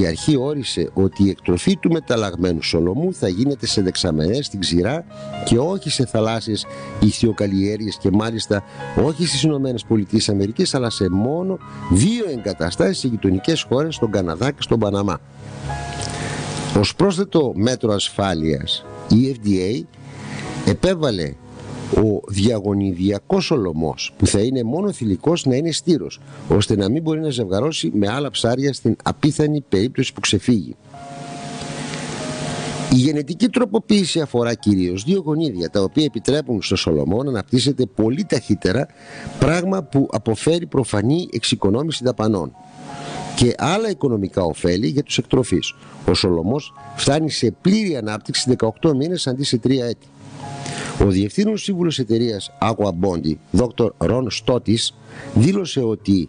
η αρχή όρισε ότι η εκτροφή του μεταλλαγμένου Σολομού θα γίνεται σε δεξαμενές στην ξηρά και όχι σε θαλάσσιες ηθιοκαλλιέργειες και μάλιστα όχι στις Ηνωμένες Πολιτείες Αμερικής αλλά σε μόνο δύο εγκαταστάσεις σε γειτονικές χώρες στον Καναδά και στον Παναμά. Ως πρόσθετο μέτρο ασφάλειας η FDA επέβαλε ο διαγωνιδιακός ολομός που θα είναι μόνο θηλυκός να είναι στήρος ώστε να μην μπορεί να ζευγαρώσει με άλλα ψάρια στην απίθανη περίπτωση που ξεφύγει. Η γενετική τροποποίηση αφορά κυρίως δύο γονίδια τα οποία επιτρέπουν στο Σολομό να αναπτύσσεται πολύ ταχύτερα πράγμα που αποφέρει προφανή εξοικονόμηση δαπανών και άλλα οικονομικά ωφέλη για τους εκτροφείς. Ο Σολομός φτάνει σε πλήρη ανάπτυξη 18 μήνες αντί σε 3 έτη. Ο διευθύνων σύμβουλος εταιρείας Aqua Bondi, Dr. Ron Stottis, δήλωσε ότι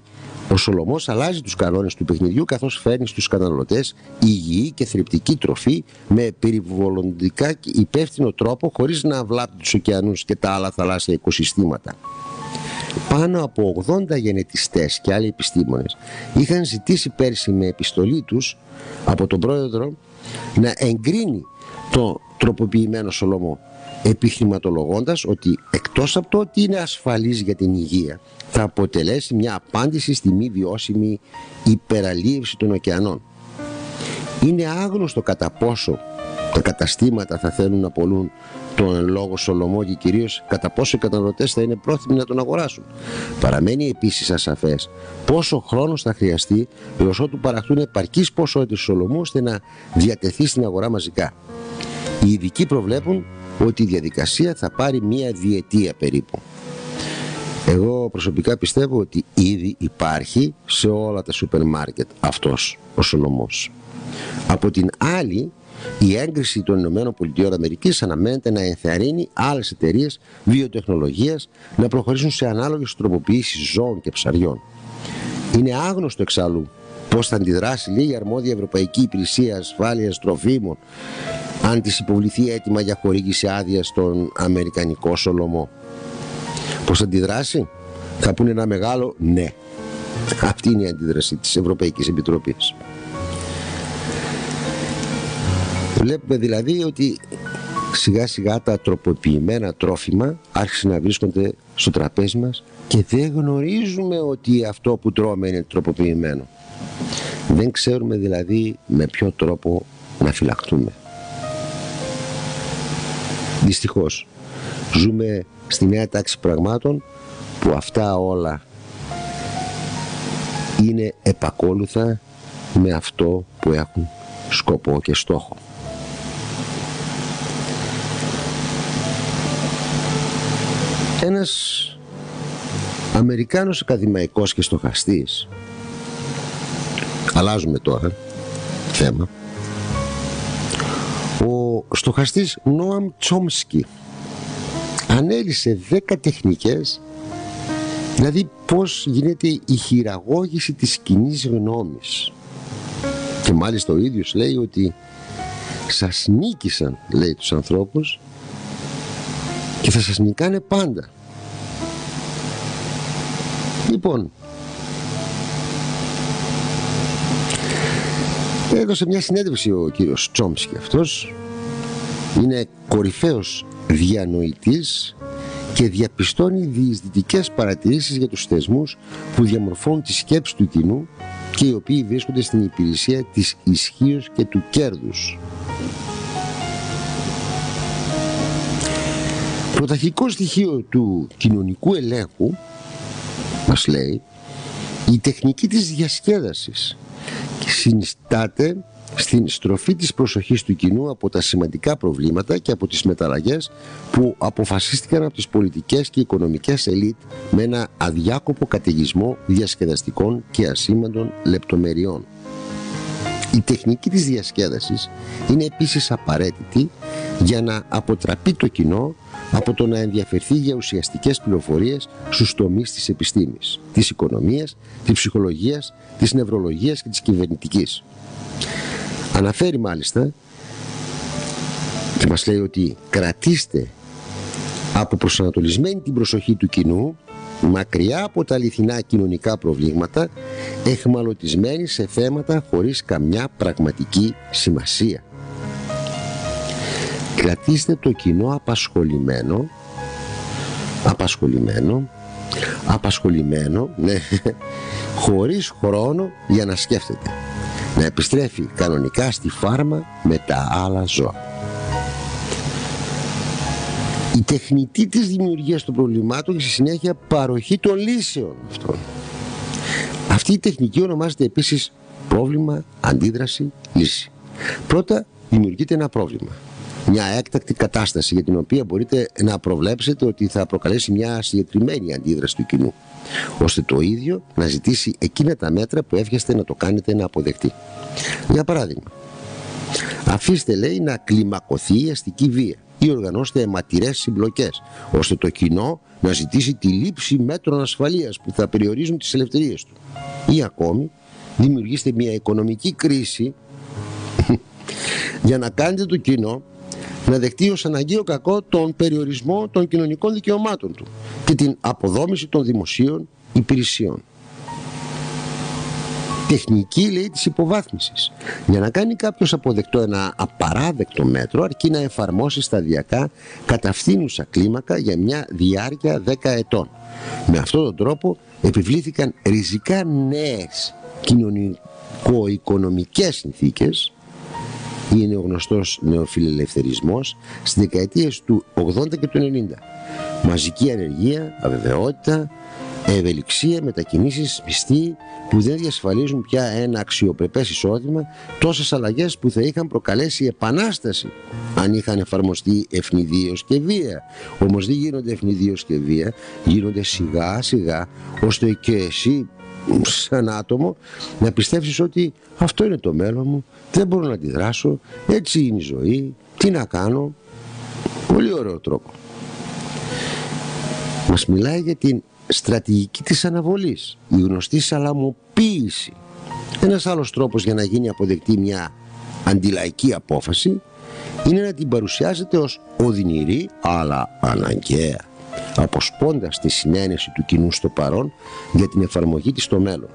ο Σολομός αλλάζει τους κανόνες του παιχνιδιού καθώς φέρνει στους καταναλωτές υγιή και θρεπτική τροφή με περιβολοντικά υπεύθυνο τρόπο χωρίς να βλάπτει τους ωκεανούς και τα άλλα θαλάσσια οικοσυστήματα. Πάνω από 80 γενετιστές και άλλοι επιστήμονες είχαν ζητήσει πέρσι με επιστολή τους από τον πρόεδρο να εγκρίνει το τροποποιημένο Σολομό επιχειρηματολογώντας ότι εκτός από το ότι είναι ασφαλής για την υγεία θα αποτελέσει μια απάντηση στη μη βιώσιμη υπεραλίευση των ωκεανών. Είναι άγνωστο κατά πόσο τα καταστήματα θα θέλουν να πολλούν τον λόγο Σολομό και κυρίως κατά πόσο οι καταναλωτές θα είναι πρόθυμοι να τον αγοράσουν. Παραμένει επίσης ασαφές πόσο χρόνος θα χρειαστεί έως ότου παραχθούν επαρκείς ποσότητες Σολομού ώστε να διατεθεί στην αγορά μαζικά. Οι ειδικοί προβλέπουν ότι η διαδικασία θα πάρει μία διετία περίπου. Εγώ προσωπικά πιστεύω ότι ήδη υπάρχει σε όλα τα σούπερ μάρκετ αυτός ο σολομός. Από την άλλη, η έγκριση των ΗΠΑ αναμένεται να ενθαρρύνει άλλες εταιρείες βιοτεχνολογίας να προχωρήσουν σε ανάλογες τροποποιήσεις ζώων και ψαριών. Είναι άγνωστο εξάλλου πώς θα αντιδράσει λίγη αρμόδια Ευρωπαϊκή Υπηρεσία Ασφάλειας Τροφίμων αν της υποβληθεί έτοιμα για χορήγηση άδεια στον Αμερικανικό Σολομό. Πώς θα αντιδράσει; Θα πούνε ένα μεγάλο ναι. Αυτή είναι η αντίδραση της Ευρωπαϊκής Επιτροπής. Βλέπουμε δηλαδή ότι σιγά σιγά τα τροποποιημένα τρόφιμα άρχισαν να βρίσκονται στο τραπέζι μας και δεν γνωρίζουμε ότι αυτό που τρώμε είναι τροποποιημένο. Δεν ξέρουμε δηλαδή με ποιο τρόπο να φυλαχτούμε. Δυστυχώς ζούμε στη νέα τάξη πραγμάτων που αυτά όλα είναι επακόλουθα με αυτό που έχουν σκοπό και στόχο. ένας Αμερικάνος ακαδημαϊκός και στοχαστής αλλάζουμε τώρα θέμα. Ο στοχαστής Νόαμ Τσόμσκι ανέλησε 10 τεχνικές δηλαδή πως γίνεται η χειραγώγηση της κοινής γνώμης. Και μάλιστα ο ίδιος λέει ότι σας νίκησαν λέει τους ανθρώπους και θα σας νικάνε πάντα. Λοιπόν έδωσε μια συνέντευξη ο κύριος Τσόμσκι αυτός είναι κορυφαίος διανοητής και διαπιστώνει διεισδυτικές παρατηρήσεις για τους θεσμούς που διαμορφώνουν τη σκέψη του κοινού και οι οποίοι βρίσκονται στην υπηρεσία της ισχύως και του κέρδους. Πρωταρχικό στοιχείο του κοινωνικού ελέγχου μας λέει η τεχνική της διασκέδασης και συνιστάται στην στροφή της προσοχής του κοινού από τα σημαντικά προβλήματα και από τις μεταλλαγές που αποφασίστηκαν από τις πολιτικές και οικονομικές ελίτ με ένα αδιάκοπο καταιγισμό διασκεδαστικών και ασήμαντων λεπτομεριών. Η τεχνική της διασκέδασης είναι επίσης απαραίτητη για να αποτραπεί το κοινό από το να ενδιαφερθεί για ουσιαστικές πληροφορίες στους τομείς της επιστήμης, της οικονομίας, της ψυχολογίας, της νευρολογίας και της κυβερνητικής. Αναφέρει μάλιστα και μας λέει ότι κρατήστε από προσανατολισμένη την προσοχή του κοινού μακριά από τα αληθινά κοινωνικά προβλήματα εχμαλωτισμένοι σε θέματα χωρίς καμιά πραγματική σημασία. Κρατήστε το κοινό απασχολημένο απασχολημένο απασχολημένο ναι, χωρίς χρόνο για να σκέφτεται να επιστρέφει κανονικά στη φάρμα με τα άλλα ζώα. Η τεχνητή της δημιουργίας των προβλημάτων και στη συνέχεια παροχή των λύσεων αυτών. Αυτή η τεχνική ονομάζεται επίσης πρόβλημα, αντίδραση, λύση. Πρώτα δημιουργείται ένα πρόβλημα. Μια έκτακτη κατάσταση για την οποία μπορείτε να προβλέψετε ότι θα προκαλέσει μια συγκεκριμένη αντίδραση του κοινού ώστε το ίδιο να ζητήσει εκείνα τα μέτρα που εύχεστε να το κάνετε να αποδεχτεί. Για παράδειγμα, αφήστε λέει να κλιμακωθεί η αστική βία ή οργανώστε αιματηρές συμπλοκές ώστε το κοινό να ζητήσει τη λήψη μέτρων ασφαλείας που θα περιορίζουν τις ελευθερίες του. Ή ακόμη, δημιουργήστε μια οικονομική κρίση για να κάνετε το κοινό να δεχτεί ως αναγκαίο κακό τον περιορισμό των κοινωνικών δικαιωμάτων του και την αποδόμηση των δημοσίων υπηρεσιών. Τεχνική λέει της υποβάθμισης. Για να κάνει κάποιος αποδεκτό ένα απαράδεκτο μέτρο αρκεί να εφαρμόσει σταδιακά καταφθήνουσα κλίμακα για μια διάρκεια 10 ετών. Με αυτόν τον τρόπο επιβλήθηκαν ριζικά νέες κοινωνικο-οικονομικές συνθήκες είναι ο γνωστός νεοφιλελευθερισμός στις δεκαετίες του 80 και του 90. Μαζική ανεργία, αβεβαιότητα, ευελιξία, μετακινήσεις, μισθοί που δεν διασφαλίζουν πια ένα αξιοπρεπές εισόδημα, τόσες αλλαγές που θα είχαν προκαλέσει επανάσταση αν είχαν εφαρμοστεί ευνηδίως και βία. Όμως δεν γίνονται ευνηδίως και βία, γίνονται σιγά σιγά ώστε και εσύ σαν άτομο να πιστεύεις ότι αυτό είναι το μέλλον μου, δεν μπορώ να αντιδράσω, έτσι είναι η ζωή, τι να κάνω. Πολύ ωραίο τρόπο. Μας μιλάει για την στρατηγική της αναβολής, η γνωστή σαλαμοποίηση. Ένας άλλος τρόπος για να γίνει αποδεκτή μια αντιλαϊκή απόφαση είναι να την παρουσιάζεται ως οδυνηρή αλλά αναγκαία αποσπώντας τη συνένεση του κοινού στο παρόν για την εφαρμογή της στο μέλλον.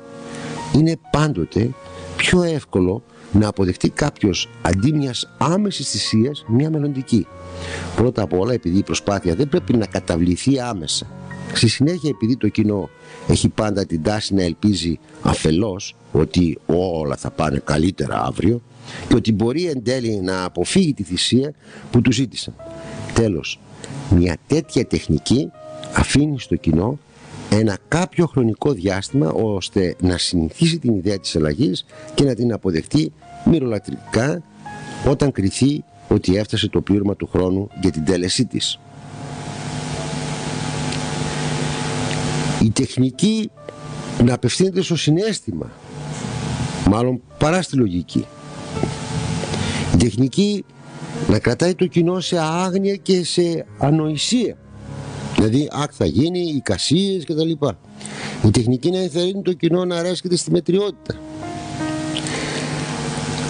Είναι πάντοτε πιο εύκολο να αποδεχτεί κάποιος αντί μιας άμεσης θυσίας μια μελλοντική. Πρώτα απ' όλα επειδή η προσπάθεια δεν πρέπει να καταβληθεί άμεσα. Στη συνέχεια επειδή το κοινό έχει πάντα την τάση να ελπίζει αφελώς ότι όλα θα πάνε καλύτερα αύριο και ότι μπορεί εν τέλει να αποφύγει τη θυσία που του ζήτησαν. Τέλος, μια τέτοια τεχνική αφήνει στο κοινό ένα κάποιο χρονικό διάστημα ώστε να συνηθίσει την ιδέα της αλλαγής και να την αποδεχτεί μυρολατρικά όταν κριθεί ότι έφτασε το πλήρωμα του χρόνου για την τέλεσή της. Η τεχνική να απευθύνεται στο συνέστημα, μάλλον παρά στη λογική. Η τεχνική να κρατάει το κοινό σε άγνοια και σε ανοησία. Δηλαδή, άκ θα γίνει, εικασίες και τα λοιπά. Η τεχνική να ενθαρρύνει το κοινό να αρέσκεται στη μετριότητα.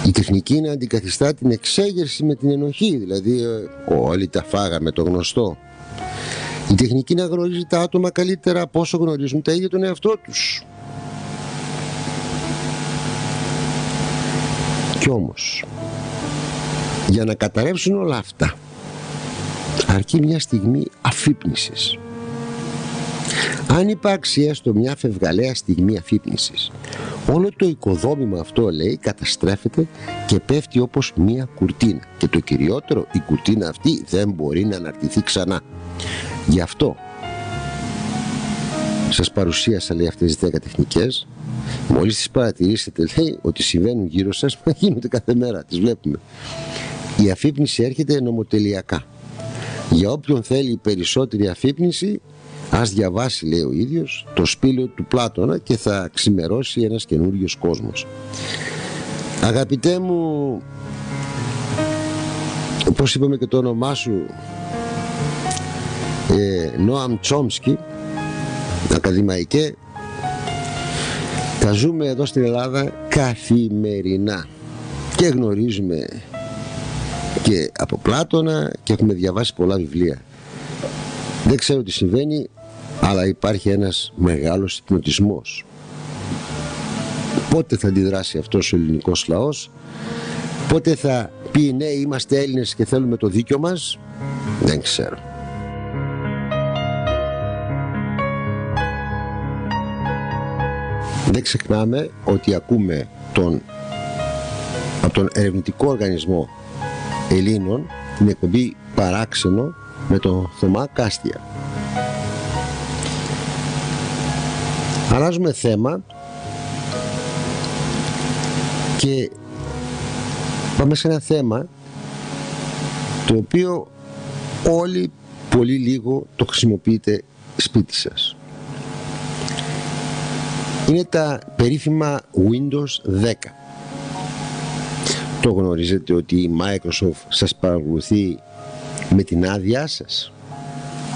Η τεχνική να αντικαθιστά την εξέγερση με την ενοχή, δηλαδή ε, όλοι τα φάγαμε το γνωστό. Η τεχνική να γνωρίζει τα άτομα καλύτερα από όσο γνωρίζουν τα ίδια τον εαυτό τους. Κι όμως, για να καταρρεύσουν όλα αυτά, αρκεί μια στιγμή αφύπνισης. Αν υπάρξει έστω μια φευγαλαία στιγμή αφύπνισης, όλο το οικοδόμημα αυτό λέει καταστρέφεται και πέφτει όπως μια κουρτίνα. Και το κυριότερο, η κουρτίνα αυτή δεν μπορεί να αναρτηθεί ξανά. Γι' αυτό σας παρουσίασα λέει αυτές τις 10 τεχνικές μόλις τις παρατηρήσετε λέει ότι συμβαίνουν γύρω σας μα γίνονται κάθε μέρα τις βλέπουμε η αφύπνιση έρχεται νομοτελειακά. Για όποιον θέλει περισσότερη αφύπνιση ας διαβάσει λέει ο ίδιος το σπήλαιο του Πλάτωνα και θα ξημερώσει ένας καινούριος κόσμος. Αγαπητέ μου όπως είπαμε και το όνομά σου ε, Νόαμ Τσόμσκι ακαδημαϊκέ τα ζούμε εδώ στην Ελλάδα καθημερινά και γνωρίζουμε και από Πλάτωνα και έχουμε διαβάσει πολλά βιβλία. Δεν ξέρω τι συμβαίνει αλλά υπάρχει ένας μεγάλος υπνοτισμός. Πότε θα αντιδράσει αυτός ο ελληνικός λαός πότε θα πει ναι είμαστε Έλληνες και θέλουμε το δίκιο μας δεν ξέρω. Δεν ξεχνάμε ότι ακούμε τον, από τον ερευνητικό οργανισμό Ελλήνων την εκπομπή Παράξενο με τον Θωμά Κάστια. Αλλάζουμε θέμα και πάμε σε ένα θέμα το οποίο όλοι πολύ λίγο το χρησιμοποιείτε σπίτι σας είναι τα περίφημα Windows 10. Το γνωρίζετε ότι η Microsoft σας παρακολουθεί με την άδειά σας;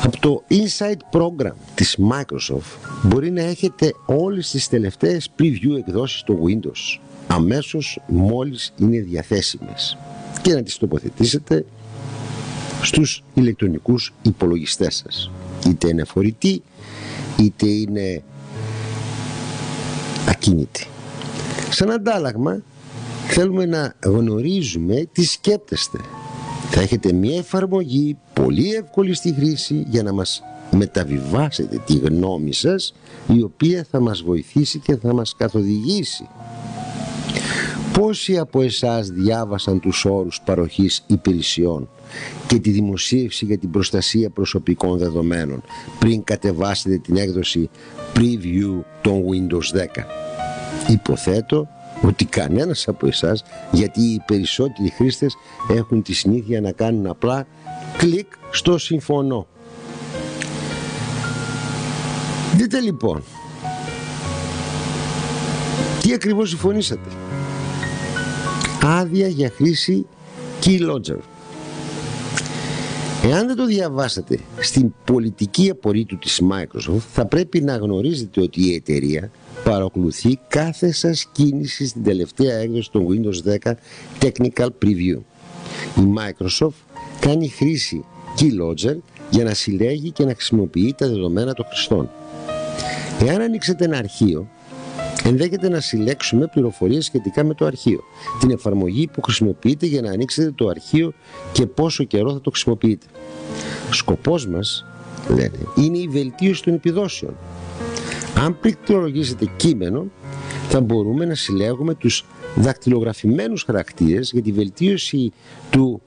Από το Inside Program της Microsoft μπορεί να έχετε όλες τις τελευταίες preview εκδόσεις του Windows αμέσως μόλις είναι διαθέσιμες και να τις τοποθετήσετε στους ηλεκτρονικούς υπολογιστές σας είτε είναι φορητή είτε είναι ακίνητη. Σαν αντάλλαγμα θέλουμε να γνωρίζουμε τι σκέπτεστε. Θα έχετε μια εφαρμογή πολύ εύκολη στη χρήση για να μας μεταβιβάσετε τη γνώμη σας η οποία θα μας βοηθήσει και θα μας καθοδηγήσει. Πόσοι από εσάς διάβασαν τους όρους παροχής υπηρεσιών και τη δημοσίευση για την προστασία προσωπικών δεδομένων πριν κατεβάσετε την έκδοση preview των Windows 10. Υποθέτω ότι κανένας από εσάς, γιατί οι περισσότεροι χρήστες έχουν τη συνήθεια να κάνουν απλά κλικ στο συμφωνώ. Δείτε λοιπόν, τι ακριβώς συμφωνήσατε. Άδεια για χρήση Keylogger. Εάν δεν το διαβάσατε στην πολιτική απορρίτου της Microsoft θα πρέπει να γνωρίζετε ότι η εταιρεία παρακολουθεί κάθε σας κίνηση στην τελευταία έκδοση των Windows 10 Technical Preview. Η Microsoft κάνει χρήση Keylogger για να συλλέγει και να χρησιμοποιεί τα δεδομένα των χρηστών. Εάν ανοίξετε ένα αρχείο ενδέχεται να συλλέξουμε πληροφορίες σχετικά με το αρχείο, την εφαρμογή που χρησιμοποιείτε για να ανοίξετε το αρχείο και πόσο καιρό θα το χρησιμοποιείτε. Σκοπός μας, λένε, είναι η βελτίωση των επιδόσεων. Αν πληκτρολογήσετε κείμενο, θα μπορούμε να συλλέγουμε τους δακτυλογραφημένους χαρακτήρες για τη βελτίωση του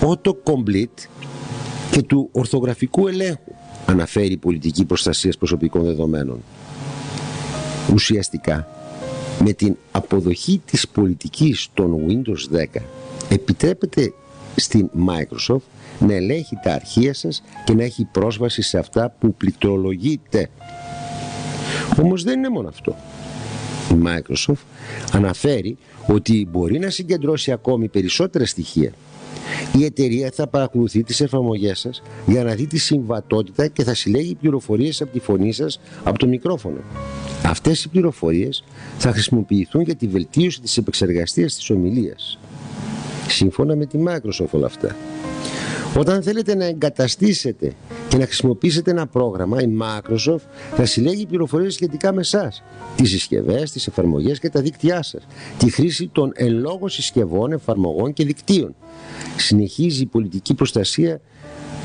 autocomplete και του ορθογραφικού ελέγχου, αναφέρει η πολιτική προστασίας προσωπικών δεδομένων ουσιαστικά με την αποδοχή της πολιτικής των Windows 10 επιτρέπεται στην Microsoft να ελέγχει τα αρχεία σας και να έχει πρόσβαση σε αυτά που πληκτρολογείτε. Όμως δεν είναι μόνο αυτό. Η Microsoft αναφέρει ότι μπορεί να συγκεντρώσει ακόμη περισσότερα στοιχεία. Η εταιρεία θα παρακολουθεί τις εφαρμογές σας για να δει τη συμβατότητα και θα συλλέγει πληροφορίες από τη φωνή σας από το μικρόφωνο. Αυτές οι πληροφορίες θα χρησιμοποιηθούν για τη βελτίωση της επεξεργαστίας της ομιλίας. Σύμφωνα με τη Microsoft όλα αυτά. Όταν θέλετε να εγκαταστήσετε και να χρησιμοποιήσετε ένα πρόγραμμα, η Microsoft θα συλλέγει πληροφορίες σχετικά με εσάς, τις συσκευές, τις εφαρμογές και τα δίκτυά σας, τη χρήση των εν λόγω συσκευών, εφαρμογών και δικτύων. Συνεχίζει η πολιτική προστασία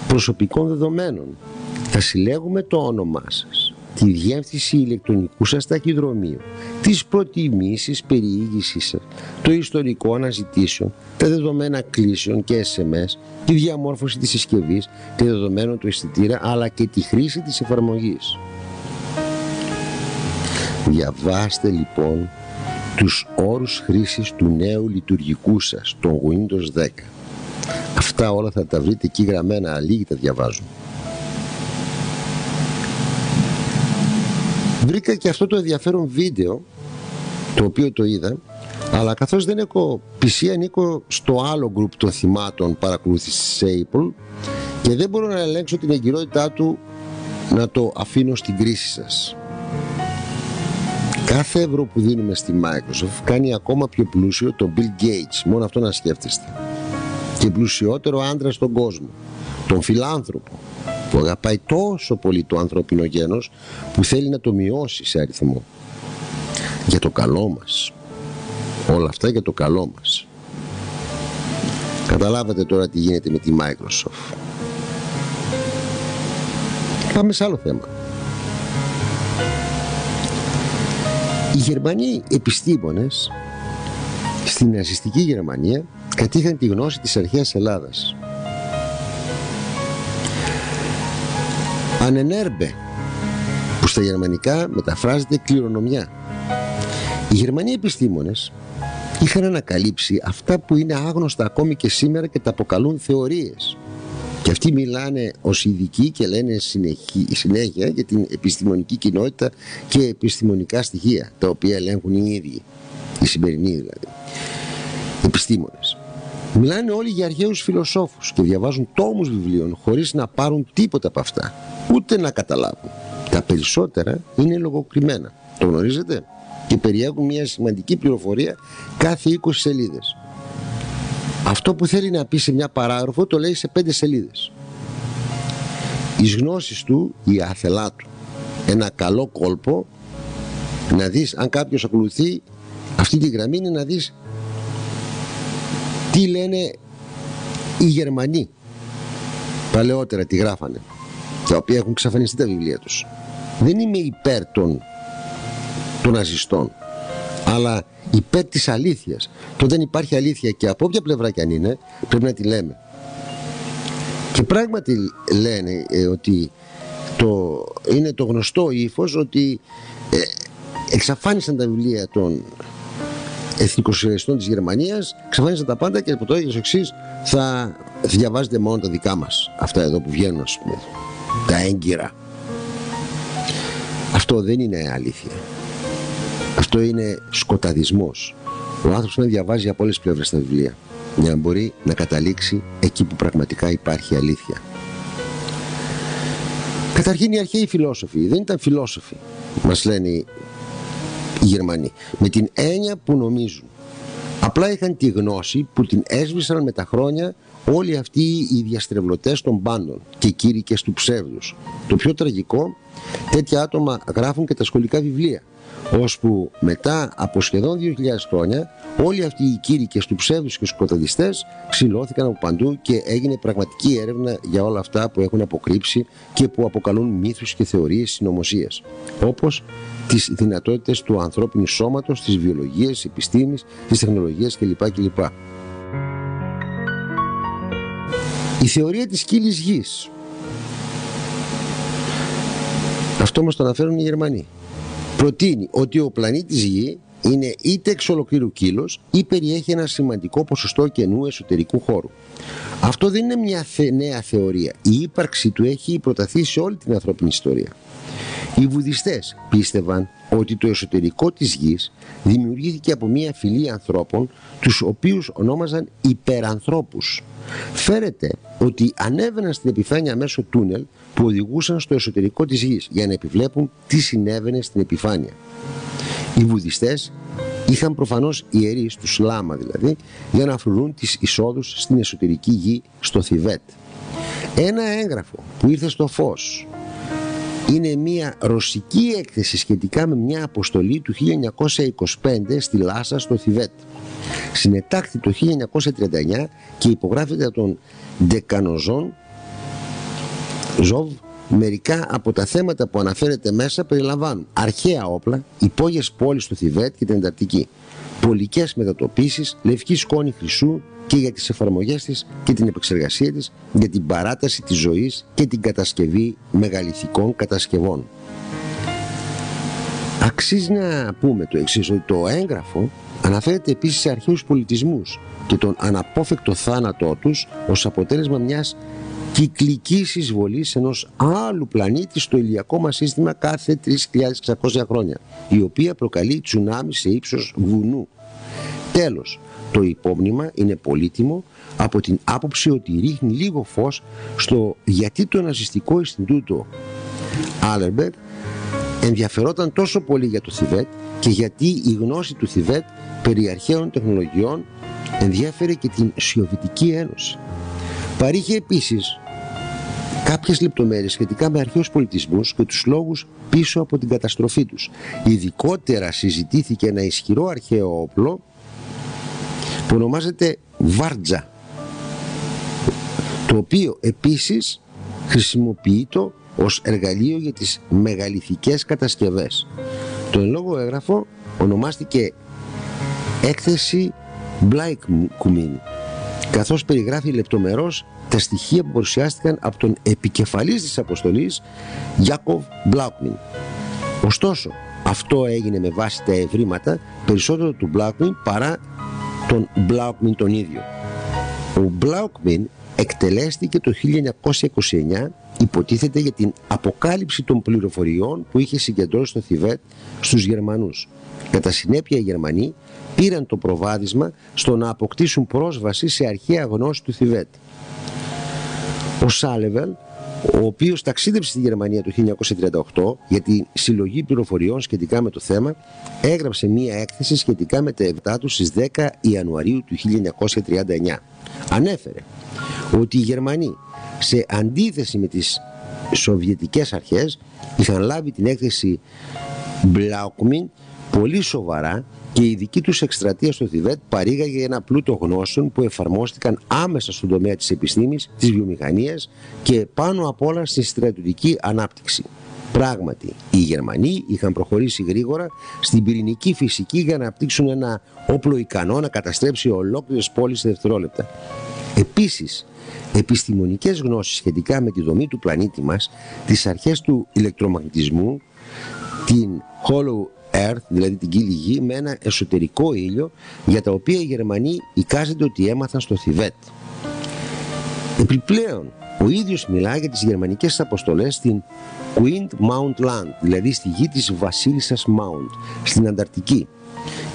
προσωπικών δεδομένων. Θα συλλέγουμε το όνομά σας, τη διεύθυνση ηλεκτρονικού σας ταχυδρομείου, τις προτιμήσεις περιήγησής σας, το ιστορικό αναζητήσεων, τα δεδομένα κλήσεων και SMS, τη διαμόρφωση της συσκευής, τα δεδομένα του αισθητήρα, αλλά και τη χρήση της εφαρμογής. Διαβάστε λοιπόν τους όρους χρήσης του νέου λειτουργικού σας, τον Windows 10. Αυτά όλα θα τα βρείτε εκεί γραμμένα, λίγοι τα διαβάζουν. Βρήκα και αυτό το ενδιαφέρον βίντεο το οποίο το είδα αλλά καθώς δεν έχω PC ανήκω στο άλλο γκρουπ των θυμάτων παρακολούθησης Apple και δεν μπορώ να ελέγξω την εγκυρότητά του να το αφήνω στην κρίση σας. Κάθε ευρώ που δίνουμε στη Microsoft κάνει ακόμα πιο πλούσιο τον Bill Gates, μόνο αυτό να σκέφτεστε. Και πλουσιότερο άντρα στον κόσμο, τον φιλάνθρωπο, που αγαπάει τόσο πολύ το ανθρώπινο γένος που θέλει να το μειώσει σε αριθμό. Για το καλό μας. Όλα αυτά για το καλό μας. Καταλάβατε τώρα τι γίνεται με τη Microsoft. Πάμε σε άλλο θέμα. Οι Γερμανοί επιστήμονες στην ναζιστική Γερμανία κατήχαν τη γνώση της αρχαίας Ελλάδας. Ανενέρμπε, που στα γερμανικά μεταφράζεται κληρονομιά. Οι Γερμανοί επιστήμονες είχαν ανακαλύψει αυτά που είναι άγνωστα ακόμη και σήμερα και τα αποκαλούν θεωρίες. Και αυτοί μιλάνε ως ειδικοί και λένε συνέχεια για την επιστημονική κοινότητα και επιστημονικά στοιχεία, τα οποία ελέγχουν οι ίδιοι, οι σημερινοί δηλαδή, επιστήμονες. Μιλάνε όλοι για αρχαίους φιλοσόφους και διαβάζουν τόμους βιβλίων χωρίς να πάρουν τίποτα από αυτά, ούτε να καταλάβουν. Τα περισσότερα είναι λογοκριμένα. Το γνωρίζετε; και περιέχουν μια σημαντική πληροφορία κάθε 20 σελίδες. Αυτό που θέλει να πει σε μια παράγραφο το λέει σε 5 σελίδες. Εις γνώσεις του, η άθελά του. Ένα καλό κόλπο να δεις αν κάποιος ακολουθεί αυτή τη γραμμή είναι να δεις τι λένε οι Γερμανοί; Παλαιότερα τι γράφανε. Τα οποία έχουν ξαφανιστεί τα βιβλία τους. Δεν είμαι υπέρ των των ναζιστών αλλά υπέρ της αλήθειας. Το δεν υπάρχει αλήθεια και από όποια πλευρά κι αν είναι πρέπει να τη λέμε. Και πράγματι λένε ε, ότι το, είναι το γνωστό ύφος ότι ε, εξαφάνισαν τα βιβλία των εθνικοσοσιαλιστών της Γερμανίας εξαφάνισαν τα πάντα και από το ίδιο εξής. Θα διαβάζετε μόνο τα δικά μας αυτά εδώ που βγαίνουν ας πούμε. Τα έγκυρα. Αυτό δεν είναι αλήθεια. Αυτό είναι σκοταδισμός. Ο άνθρωπος να διαβάζει από όλες τις πλευρές τα βιβλία για να μπορεί να καταλήξει εκεί που πραγματικά υπάρχει αλήθεια. Καταρχήν οι αρχαίοι φιλόσοφοι. Δεν ήταν φιλόσοφοι, μας λένε οι Γερμανοί, με την έννοια που νομίζουν. Απλά είχαν τη γνώση που την έσβησαν με τα χρόνια όλοι αυτοί οι διαστρεβλωτές των πάντων και κήρυκες του ψεύδους. Το πιο τραγικό, τέτοια άτομα γράφουν και τα σχολικά βιβλία ώσπου μετά από σχεδόν 2.000 χρόνια όλοι αυτοί οι κήρυκες του ψεύδους και σκοταδιστές ξυλώθηκαν από παντού και έγινε πραγματική έρευνα για όλα αυτά που έχουν αποκρύψει και που αποκαλούν μύθους και θεωρίες συνωμοσίας όπως τις δυνατότητες του ανθρώπινου σώματος, της βιολογίας, της επιστήμης, της τεχνολογίας κλπ. κλπ. Η θεωρία της κύλης γης αυτό μας το αναφέρουν οι Γερμανοί προτείνει ότι ο πλανήτης Γη είναι είτε εξ ολοκλήρου κύλος ή περιέχει ένα σημαντικό ποσοστό καινού εσωτερικού χώρου. Αυτό δεν είναι μια νέα θεωρία. Η ύπαρξη του έχει προταθεί σε όλη την ανθρώπινη ιστορία. Οι βουδιστές πίστευαν ότι το εσωτερικό της γης δημιουργήθηκε από μια φυλή ανθρώπων τους οποίους ονόμαζαν υπερανθρώπους. Φέρεται ότι ανέβαιναν στην επιφάνεια μέσω τούνελ που οδηγούσαν στο εσωτερικό της γης για να επιβλέπουν τι συνέβαινε στην επιφάνεια. Οι βουδιστές είχαν προφανώς ιερείς, τους Λάμα δηλαδή, για να φρουρούν τις εισόδους στην εσωτερική γη στο Θιβέτ. Ένα έγγραφο που ήρθε στο φως είναι μια ρωσική έκθεση σχετικά με μια αποστολή του 1925 στη Λάσα στο Θιβέτ. Συνετάχθη το 1939 και υπογράφεται από τον Ντεκανοζόν Ζοβ Μερικά από τα θέματα που αναφέρεται μέσα περιλαμβάνουν αρχαία όπλα, υπόγειες πόλεις στο Θιβέτ και την Ανταρκτική, πολικές μετατοπίσεις, λευκή σκόνη χρυσού και για τις εφαρμογές της και την επεξεργασία της για την παράταση της ζωής και την κατασκευή μεγαλυθικών κατασκευών. Αξίζει να πούμε το εξής, ότι το έγγραφο αναφέρεται επίσης σε αρχαίους πολιτισμούς και τον αναπόφευκτο θάνατό τους ως αποτέλεσμα μιας κυκλικής εισβολής ενός άλλου πλανήτη στο ηλιακό μας σύστημα κάθε 3.600 χρόνια, η οποία προκαλεί τσουνάμι σε ύψος βουνού. Τέλος, το υπόμνημα είναι πολύτιμο από την άποψη ότι ρίχνει λίγο φως στο γιατί το ναζιστικό Ινστιτούτο Άλερμπερ ενδιαφερόταν τόσο πολύ για το Θιβέτ και γιατί η γνώση του Θιβέτ περί αρχαίων τεχνολογιών ενδιαφέρει και την Σιωβητική Ένωση. Παρήχε επίσης κάποιες λεπτομέρειες σχετικά με αρχαίους πολιτισμούς και τους λόγους πίσω από την καταστροφή τους. Ειδικότερα συζητήθηκε ένα ισχυρό αρχαίο όπλο που ονομάζεται Βάρτζα το οποίο επίσης χρησιμοποιείται ως εργαλείο για τις μεγαλυθικές κατασκευές. Το εν λόγω έγγραφο ονομάστηκε έκθεση Blaikkumin καθώς περιγράφει λεπτομερώς τα στοιχεία που παρουσιάστηκαν από τον επικεφαλής της αποστολής Γιάκοβ Μπλάουκμιν. Ωστόσο, αυτό έγινε με βάση τα ευρήματα περισσότερο του Μπλάουκμιν παρά τον Μπλάουκμιν τον ίδιο. Ο Μπλάουκμιν εκτελέστηκε το 1929 υποτίθεται για την αποκάλυψη των πληροφοριών που είχε συγκεντρώσει το Θιβέτ στους Γερμανούς. Κατά συνέπεια οι Γερμανοί πήραν το προβάδισμα στο να αποκτήσουν πρόσβαση σε αρχαία γνώση του Θιβέτ. Ο Σάλεβελ, ο οποίος ταξίδεψε στη Γερμανία το 1938 για τη συλλογή πληροφοριών σχετικά με το θέμα, έγραψε μία έκθεση σχετικά με τα επτά του στις 10 Ιανουαρίου του 1939. Ανέφερε ότι οι Γερμανοί σε αντίθεση με τις Σοβιετικές αρχές είχαν λάβει την έκθεση Μπλάουκμιν πολύ σοβαρά και η δική τους εκστρατεία στο Θιβέτ παρήγαγε ένα πλούτο γνώσεων που εφαρμόστηκαν άμεσα στον τομέα της επιστήμης, της βιομηχανίας και πάνω απ' όλα στη στρατιωτική ανάπτυξη. Πράγματι, οι Γερμανοί είχαν προχωρήσει γρήγορα στην πυρηνική φυσική για να αναπτύξουν ένα όπλο ικανό να καταστρέψει ολόκληρες πόλεις σε δευτερόλεπτα. Επίσης, επιστημονικές γνώσεις σχετικά με τη δομή του πλανήτη μας, τις αρχές του ηλεκτρομαγνητισμού, την Hollow Earth, δηλαδή την κύλη γη, με ένα εσωτερικό ήλιο για τα οποία οι Γερμανοί εικάζονται ότι έμαθαν στο Θιβέτ. Επιπλέον, ο ίδιος μιλά για τις γερμανικές αποστολές στην Queen Mount Land, δηλαδή στη γη της βασίλισσας Mount, στην Ανταρκτική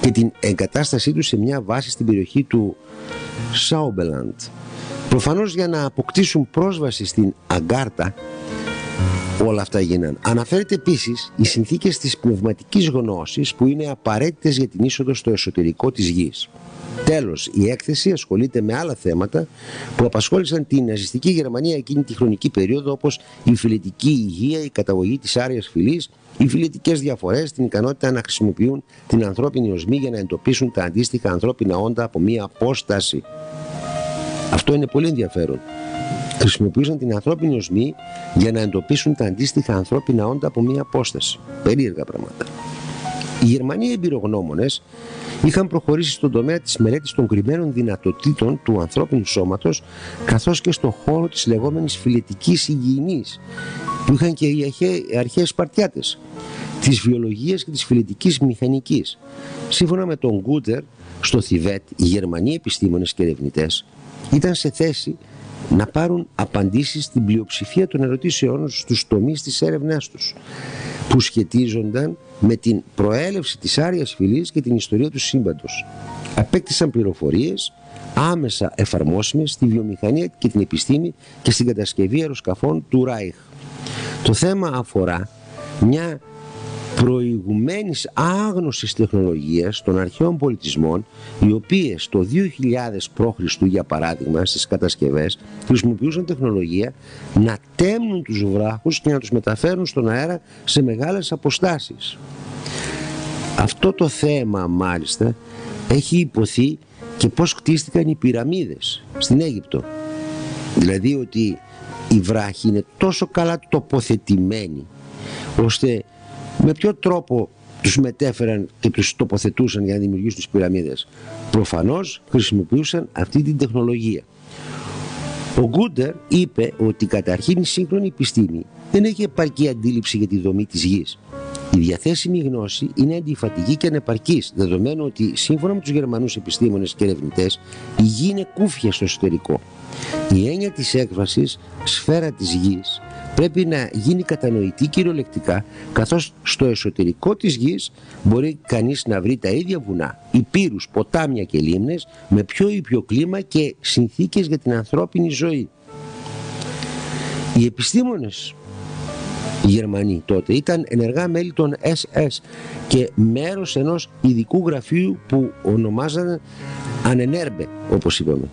και την εγκατάστασή τους σε μια βάση στην περιοχή του Saubeland. Προφανώς για να αποκτήσουν πρόσβαση στην Αγκάρτα όλα αυτά γίνανε. Αναφέρεται επίσης οι συνθήκες της πνευματικής γνώσης που είναι απαραίτητες για την είσοδο στο εσωτερικό της γης. Τέλος, η έκθεση ασχολείται με άλλα θέματα που απασχόλησαν την ναζιστική Γερμανία εκείνη τη χρονική περίοδο όπως η φιλετική υγεία, η καταγωγή της άριας φυλής, οι φιλετικές διαφορές, την ικανότητα να χρησιμοποιούν την ανθρώπινη οσμή για να εντοπίσουν τα αντίστοιχα ανθρώπινα όντα από μία απόσταση. Αυτό είναι πολύ ενδιαφέρον χρησιμοποιούσαν την ανθρώπινη οσμή για να εντοπίσουν τα αντίστοιχα ανθρώπινα όντα από μία απόσταση. Περίεργα πράγματα. Οι Γερμανοί εμπειρογνώμονες είχαν προχωρήσει στον τομέα της μελέτης των κρυμμένων δυνατοτήτων του ανθρώπινου σώματος καθώς και στον χώρο της λεγόμενης φιλετικής υγιεινής που είχαν και οι αρχαίες Σπαρτιάτες της βιολογίας και της φιλετικής μηχανικής. Σύμφωνα με τον Γκούτερ, στο Θιβέτ οι Γερμανοί επιστήμονες και ερευνητές ήταν σε θέση να πάρουν απαντήσεις στην πλειοψηφία των ερωτήσεών στους τομείς της έρευνάς τους που που σχετίζονταν με την προέλευση της Άριας Φυλής και την ιστορία του σύμπαντος. Απέκτησαν πληροφορίες άμεσα εφαρμόσιμες στη βιομηχανία και την επιστήμη και στην κατασκευή αεροσκαφών του Ράιχ. Το θέμα αφορά μια προηγουμένης άγνωσης τεχνολογίας των αρχαίων πολιτισμών οι οποίες το 2000 π.Χ. για παράδειγμα στις κατασκευές χρησιμοποιούσαν τεχνολογία να τέμνουν τους βράχους και να τους μεταφέρουν στον αέρα σε μεγάλες αποστάσεις. Αυτό το θέμα μάλιστα έχει υποθεί και πώς κτίστηκαν οι πυραμίδες στην Αίγυπτο. Δηλαδή ότι οι βράχοι είναι τόσο καλά τοποθετημένοι ώστε με ποιο τρόπο τους μετέφεραν και τους τοποθετούσαν για να δημιουργήσουν τις πυραμίδες; Προφανώς χρησιμοποιούσαν αυτή την τεχνολογία. Ο Γκούντερ είπε ότι καταρχήν η σύγχρονη επιστήμη δεν έχει επαρκή αντίληψη για τη δομή της γης. Η διαθέσιμη γνώση είναι αντιφατική και ανεπαρκής, δεδομένου ότι σύμφωνα με τους Γερμανούς επιστήμονες και ερευνητές, η γη είναι κούφια στο εσωτερικό. Η έννοια της έκφρασης «σφαίρα της γης» πρέπει να γίνει κατανοητή κυριολεκτικά καθώς στο εσωτερικό της γης μπορεί κανείς να βρει τα ίδια βουνά, υπήρους, ποτάμια και λίμνες με πιο ήπιο κλίμα και συνθήκες για την ανθρώπινη ζωή. Οι επιστήμονες οι Γερμανοί τότε ήταν ενεργά μέλη των SS και μέρος ενός ειδικού γραφείου που ονομάζανε Ανενέρμπε όπως είπαμε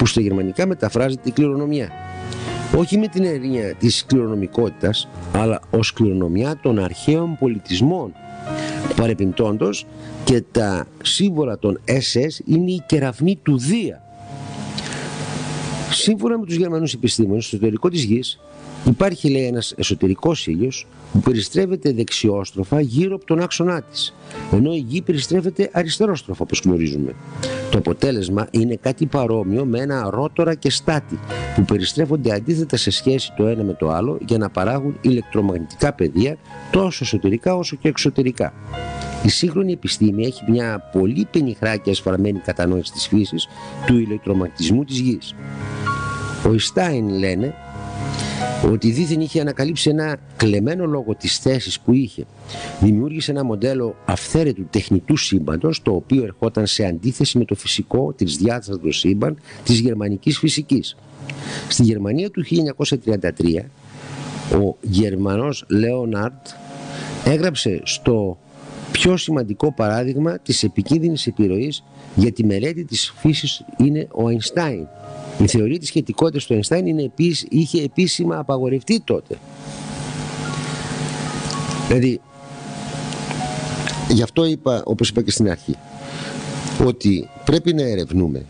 που στα γερμανικά μεταφράζεται η κληρονομιά. Όχι με την έννοια της κληρονομικότητας αλλά ως κληρονομιά των αρχαίων πολιτισμών. Παρεπιπτόντος και τα σύμβολα των SS είναι η κεραυνή του Δία. Σύμφωνα με τους Γερμανούς επιστήμονες, στο εσωτερικό της γης υπάρχει λέει ένας εσωτερικός ήλιος που περιστρέφεται δεξιόστροφα γύρω από τον άξονά της, ενώ η γη περιστρέφεται αριστερόστροφα όπως γνωρίζουμε. Το αποτέλεσμα είναι κάτι παρόμοιο με ένα ρότορα και στάτη που περιστρέφονται αντίθετα σε σχέση το ένα με το άλλο για να παράγουν ηλεκτρομαγνητικά πεδία τόσο εσωτερικά όσο και εξωτερικά. Η σύγχρονη επιστήμη έχει μια πολύ πενιχρά και ασφαλμένη κατανόηση της φύσης του ηλεκτρομαγνητισμού της γης. Ο Ιστάιν λένε ότι δίθεν είχε ανακαλύψει ένα κλεμμένο λόγο της θέσης που είχε. Δημιούργησε ένα μοντέλο αυθαίρετου τεχνητού σύμπαντος το οποίο ερχόταν σε αντίθεση με το φυσικό της διάθεσης του σύμπαν της γερμανικής φυσικής. Στη Γερμανία του 1933 ο Γερμανός Λέοναρτ έγραψε στο πιο σημαντικό παράδειγμα της επικίνδυνης επιρροής για τη μελέτη της φύσης είναι ο Αϊνστάιν η θεωρία της σχετικότητας του Einstein είναι είχε επίσημα απαγορευτεί τότε. Δηλαδή, γι' αυτό είπα, όπως είπα και στην αρχή, ότι πρέπει να ερευνούμε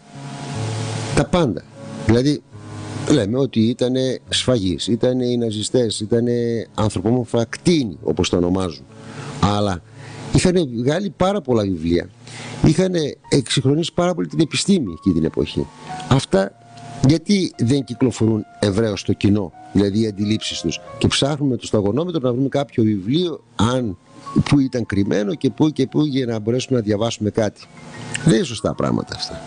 τα πάντα. Δηλαδή, λέμε ότι ήταν σφαγείς, ήταν οι ναζιστές, ήταν ανθρωπόμορφα κτίνη, όπως το ονομάζουν. Αλλά είχαν βγάλει πάρα πολλά βιβλία. Είχαν εξυγχρονίσει πάρα πολύ την επιστήμη εκεί την εποχή. Αυτά γιατί δεν κυκλοφορούν ευρέως στο κοινό, δηλαδή οι αντιλήψεις τους, και ψάχνουμε το σταγονόμετρο να βρούμε κάποιο βιβλίο, αν που ήταν κρυμμένο και πού και πού για να μπορέσουμε να διαβάσουμε κάτι. Δεν είναι σωστά πράγματα αυτά.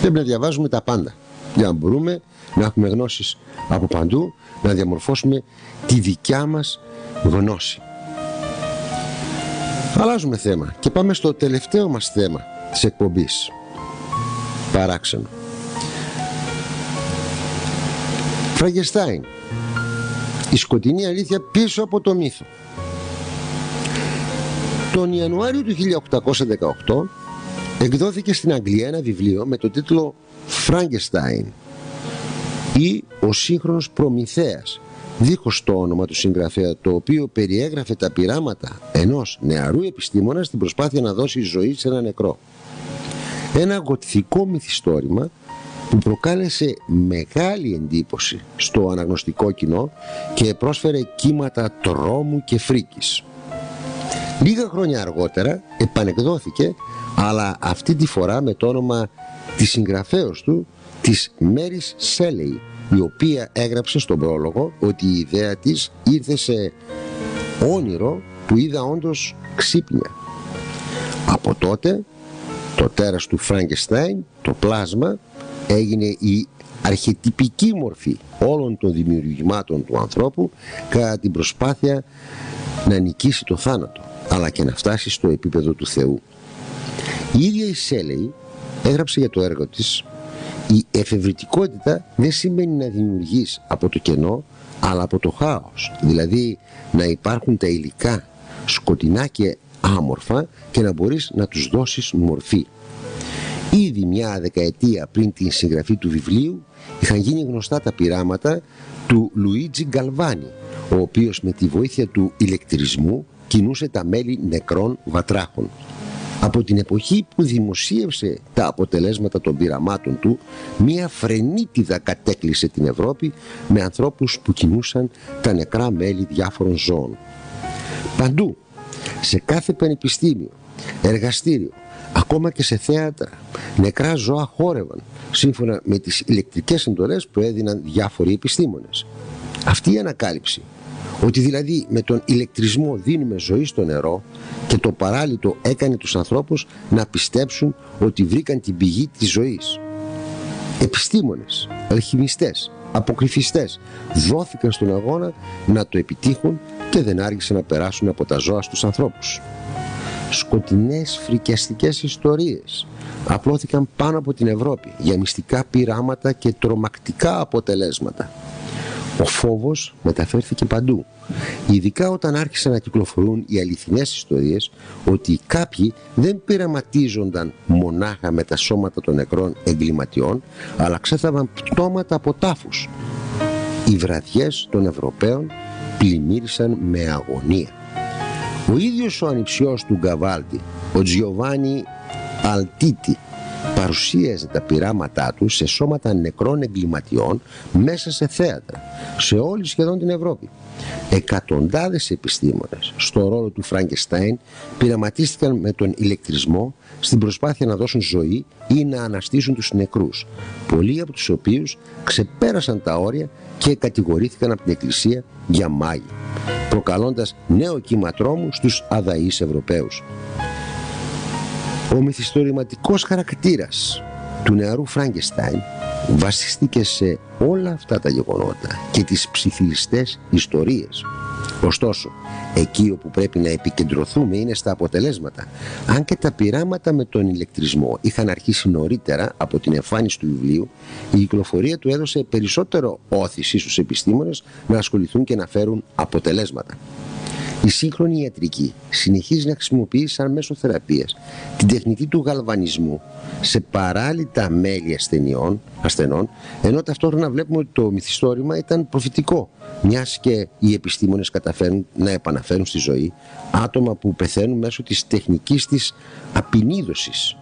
Πρέπει να διαβάζουμε τα πάντα για να μπορούμε να έχουμε γνώσεις από παντού, να διαμορφώσουμε τη δικιά μας γνώση. Αλλάζουμε θέμα και πάμε στο τελευταίο μας θέμα της εκπομπής. Παράξενο. Φραγκεστάιν Η σκοτεινή αλήθεια πίσω από το μύθο Τον Ιανουάριο του 1818 εκδόθηκε στην Αγγλία ένα βιβλίο με το τίτλο Φραγκεστάιν ή ο σύγχρονος Προμηθέας δίχως το όνομα του συγγραφέα το οποίο περιέγραφε τα πειράματα ενός νεαρού επιστήμονα στην προσπάθεια να δώσει ζωή σε ένα νεκρό. Ένα γοτθικό μυθιστόρημα που προκάλεσε μεγάλη εντύπωση στο αναγνωστικό κοινό και πρόσφερε κύματα τρόμου και φρίκης. Λίγα χρόνια αργότερα επανεκδόθηκε αλλά αυτή τη φορά με το όνομα της συγγραφέως του της Μέρις Σέλεϊ η οποία έγραψε στον πρόλογο ότι η ιδέα της ήρθε σε όνειρο που είδα όντως ξύπνια. Από τότε το τέρας του Φραγκεστάιν, το πλάσμα έγινε η αρχιτυπική μορφή όλων των δημιουργημάτων του ανθρώπου κατά την προσπάθεια να νικήσει το θάνατο αλλά και να φτάσει στο επίπεδο του Θεού. Η ίδια η Σέλεη έγραψε για το έργο της. Η εφευρετικότητα δεν σημαίνει να δημιουργείς από το κενό αλλά από το χάος. Δηλαδή να υπάρχουν τα υλικά σκοτεινά και άμορφα και να μπορείς να τους δώσεις μορφή. Ήδη μια δεκαετία πριν την συγγραφή του βιβλίου είχαν γίνει γνωστά τα πειράματα του Λουίτζι Γκαλβάνι ο οποίος με τη βοήθεια του ηλεκτρισμού κινούσε τα μέλη νεκρών βατράχων. Από την εποχή που δημοσίευσε τα αποτελέσματα των πειραμάτων του, μία φρενίτιδα κατέκλυσε την Ευρώπη με ανθρώπους που κινούσαν τα νεκρά μέλη διάφορων ζώων. Παντού, σε κάθε πανεπιστήμιο, εργαστήριο, ακόμα και σε θέατρα, νεκρά ζώα χόρευαν, σύμφωνα με τις ηλεκτρικές εντολές που έδιναν διάφοροι επιστήμονες. Αυτή η ανακάλυψη ότι δηλαδή με τον ηλεκτρισμό δίνουμε ζωή στο νερό και το παράλυτο έκανε τους ανθρώπους να πιστέψουν ότι βρήκαν την πηγή της ζωής. Επιστήμονες, αλχημιστές, αποκρυφιστές δόθηκαν στον αγώνα να το επιτύχουν και δεν άργησαν να περάσουν από τα ζώα στους ανθρώπους. Σκοτεινές φρικιαστικές ιστορίες απλώθηκαν πάνω από την Ευρώπη για μυστικά πειράματα και τρομακτικά αποτελέσματα. Ο φόβος μεταφέρθηκε παντού. Ειδικά όταν άρχισαν να κυκλοφορούν οι αληθινές ιστορίες ότι κάποιοι δεν πειραματίζονταν μονάχα με τα σώματα των νεκρών εγκληματιών αλλά ξέθαβαν πτώματα από τάφους. Οι βραδιές των Ευρωπαίων πλημμύρισαν με αγωνία. Ο ίδιος ο ανιψιός του Γκαβάλτη, ο Τζιοβάνι Αλτίτη, παρουσίαζε τα πειράματά του σε σώματα νεκρών εγκληματιών μέσα σε θέατρα, σε όλη σχεδόν την Ευρώπη. Εκατοντάδες επιστήμονες στο ρόλο του Φραγκεστάιν πειραματίστηκαν με τον ηλεκτρισμό στην προσπάθεια να δώσουν ζωή ή να αναστήσουν τους νεκρούς, πολλοί από τους οποίους ξεπέρασαν τα όρια και κατηγορήθηκαν από την Εκκλησία για μάγοι, προκαλώντας νέο κύμα τρόμου στους αδαείς Ευρωπαίους. Ο μυθιστορηματικός χαρακτήρας του νεαρού Φράγκεστάιν βασίστηκε σε όλα αυτά τα γεγονότα και τις ψιθυριστές ιστορίες. Ωστόσο, εκεί όπου πρέπει να επικεντρωθούμε είναι στα αποτελέσματα. Αν και τα πειράματα με τον ηλεκτρισμό είχαν αρχίσει νωρίτερα από την εμφάνιση του βιβλίου, η κυκλοφορία του έδωσε περισσότερο όθηση στους επιστήμονες να ασχοληθούν και να φέρουν αποτελέσματα. Η σύγχρονη ιατρική συνεχίζει να χρησιμοποιεί σαν μέσο θεραπείας την τεχνική του γαλβανισμού σε παράλυτα μέλη ασθενειών, ασθενών, ενώ ταυτόχρονα βλέπουμε ότι το μυθιστόρημα ήταν προφητικό, μιας και οι επιστήμονες καταφέρουν να επαναφέρουν στη ζωή άτομα που πεθαίνουν μέσω της τεχνικής της απεινίδωσης.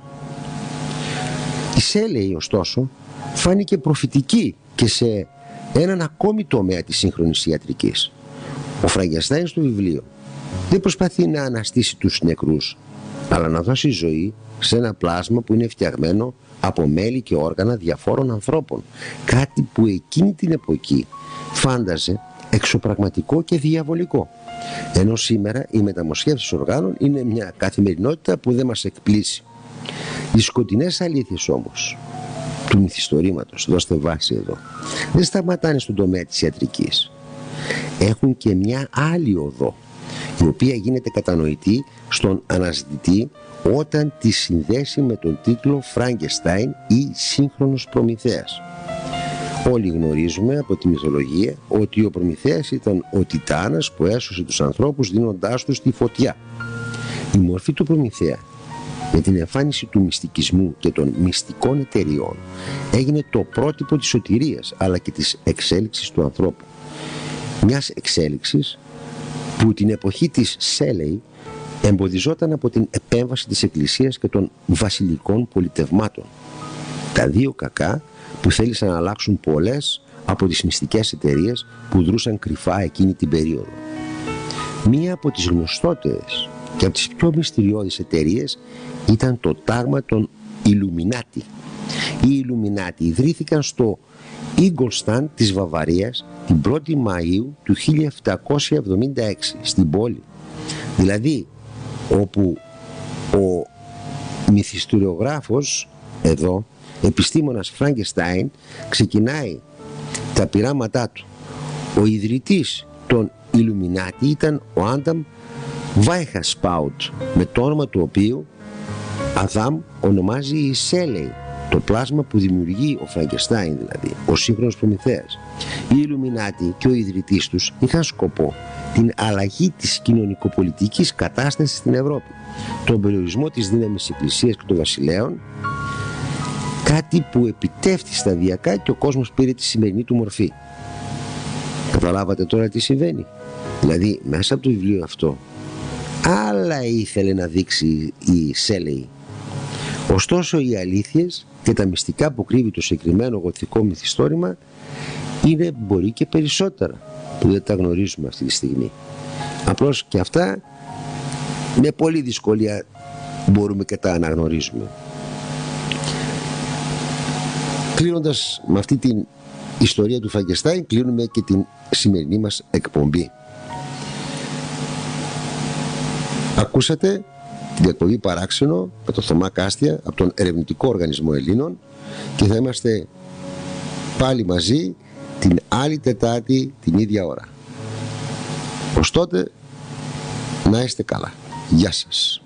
Η Σέλεη, ωστόσο, φάνηκε προφητική και σε έναν ακόμη τομέα της σύγχρονης ιατρικής. Ο Φραγκεστάιν στο βιβλίο δεν προσπαθεί να αναστήσει τους νεκρούς, αλλά να δώσει ζωή σε ένα πλάσμα που είναι φτιαγμένο από μέλη και όργανα διαφόρων ανθρώπων. Κάτι που εκείνη την εποχή φάνταζε εξωπραγματικό και διαβολικό. Ενώ σήμερα η μεταμοσχεύση οργάνων είναι μια καθημερινότητα που δεν μας εκπλήσει. Οι σκοτεινές αλήθειες όμως του μυθιστορήματος, δώστε βάση εδώ, δεν σταματάνε στον τομέα της ιατρικής έχουν και μια άλλη οδό η οποία γίνεται κατανοητή στον αναζητητή όταν τη συνδέσει με τον τίτλο Φράγκεστάιν ή Σύγχρονος Προμηθέας. Όλοι γνωρίζουμε από τη μυθολογία ότι ο Προμηθέας ήταν ο Τιτάνας που έσωσε τους ανθρώπους δίνοντάς τους τη φωτιά. Η μορφή του Προμηθέα με την εμφάνιση του μυστικισμού και των μυστικών εταιριών έγινε το πρότυπο της σωτηρίας αλλά και της εξέλιξης του ανθρώπου μιας εξέλιξης που την εποχή της Σέλεϊ εμποδιζόταν από την επέμβαση της Εκκλησίας και των βασιλικών πολιτευμάτων. Τα δύο κακά που θέλησαν να αλλάξουν πολλές από τις μυστικές εταιρείες που δρούσαν κρυφά εκείνη την περίοδο. Μία από τις γνωστότερες και από τις πιο μυστηριώδεις εταιρείες ήταν το τάγμα των Ιλουμινάτι. Οι Ιλουμινάτι ιδρύθηκαν στο Ίγκολσταν της Βαβαρίας την 1η Μαΐου του 1776 στην πόλη. Δηλαδή όπου ο μυθιστοριογράφος εδώ, επιστήμονας Φράγκεστάιν ξεκινάει τα πειράματά του. Ο ιδρυτής των Ιλουμινάτη ήταν ο Άνταμ Βάιχασπάουτ με το όνομα του οποίου Αδάμ ονομάζει η Σέλεϊ το πλάσμα που δημιουργεί ο Φραγκεστάιν δηλαδή, ο σύγχρονος Προμηθέας. Οι Ιλουμινάτοι και ο ιδρυτής τους είχαν σκοπό την αλλαγή της κοινωνικοπολιτικής κατάστασης στην Ευρώπη, τον περιορισμό της δύναμης της Εκκλησίας και των βασιλέων, κάτι που επιτεύχθη σταδιακά και ο κόσμος πήρε τη σημερινή του μορφή. Καταλάβατε τώρα τι συμβαίνει. Δηλαδή μέσα από το βιβλίο αυτό άλλα ήθελε να δείξει η Σέλεη. Ωστόσο οι αλήθειες και τα μυστικά που κρύβει το συγκεκριμένο γοθικό μυθιστόρημα είναι μπορεί και περισσότερα που δεν τα γνωρίζουμε αυτή τη στιγμή. Απλώς και αυτά με πολύ δυσκολία μπορούμε και τα αναγνωρίζουμε. Κλείνοντας με αυτή την ιστορία του Φραγκεστάιν κλείνουμε και την σημερινή μας εκπομπή. Ακούσατε την εκπομπή Παράξενο με τον Θωμά Κάστια από τον Ερευνητικό Οργανισμό Ελλήνων και θα είμαστε πάλι μαζί την άλλη Τετάρτη την ίδια ώρα. Ως τότε να είστε καλά. Γεια σας.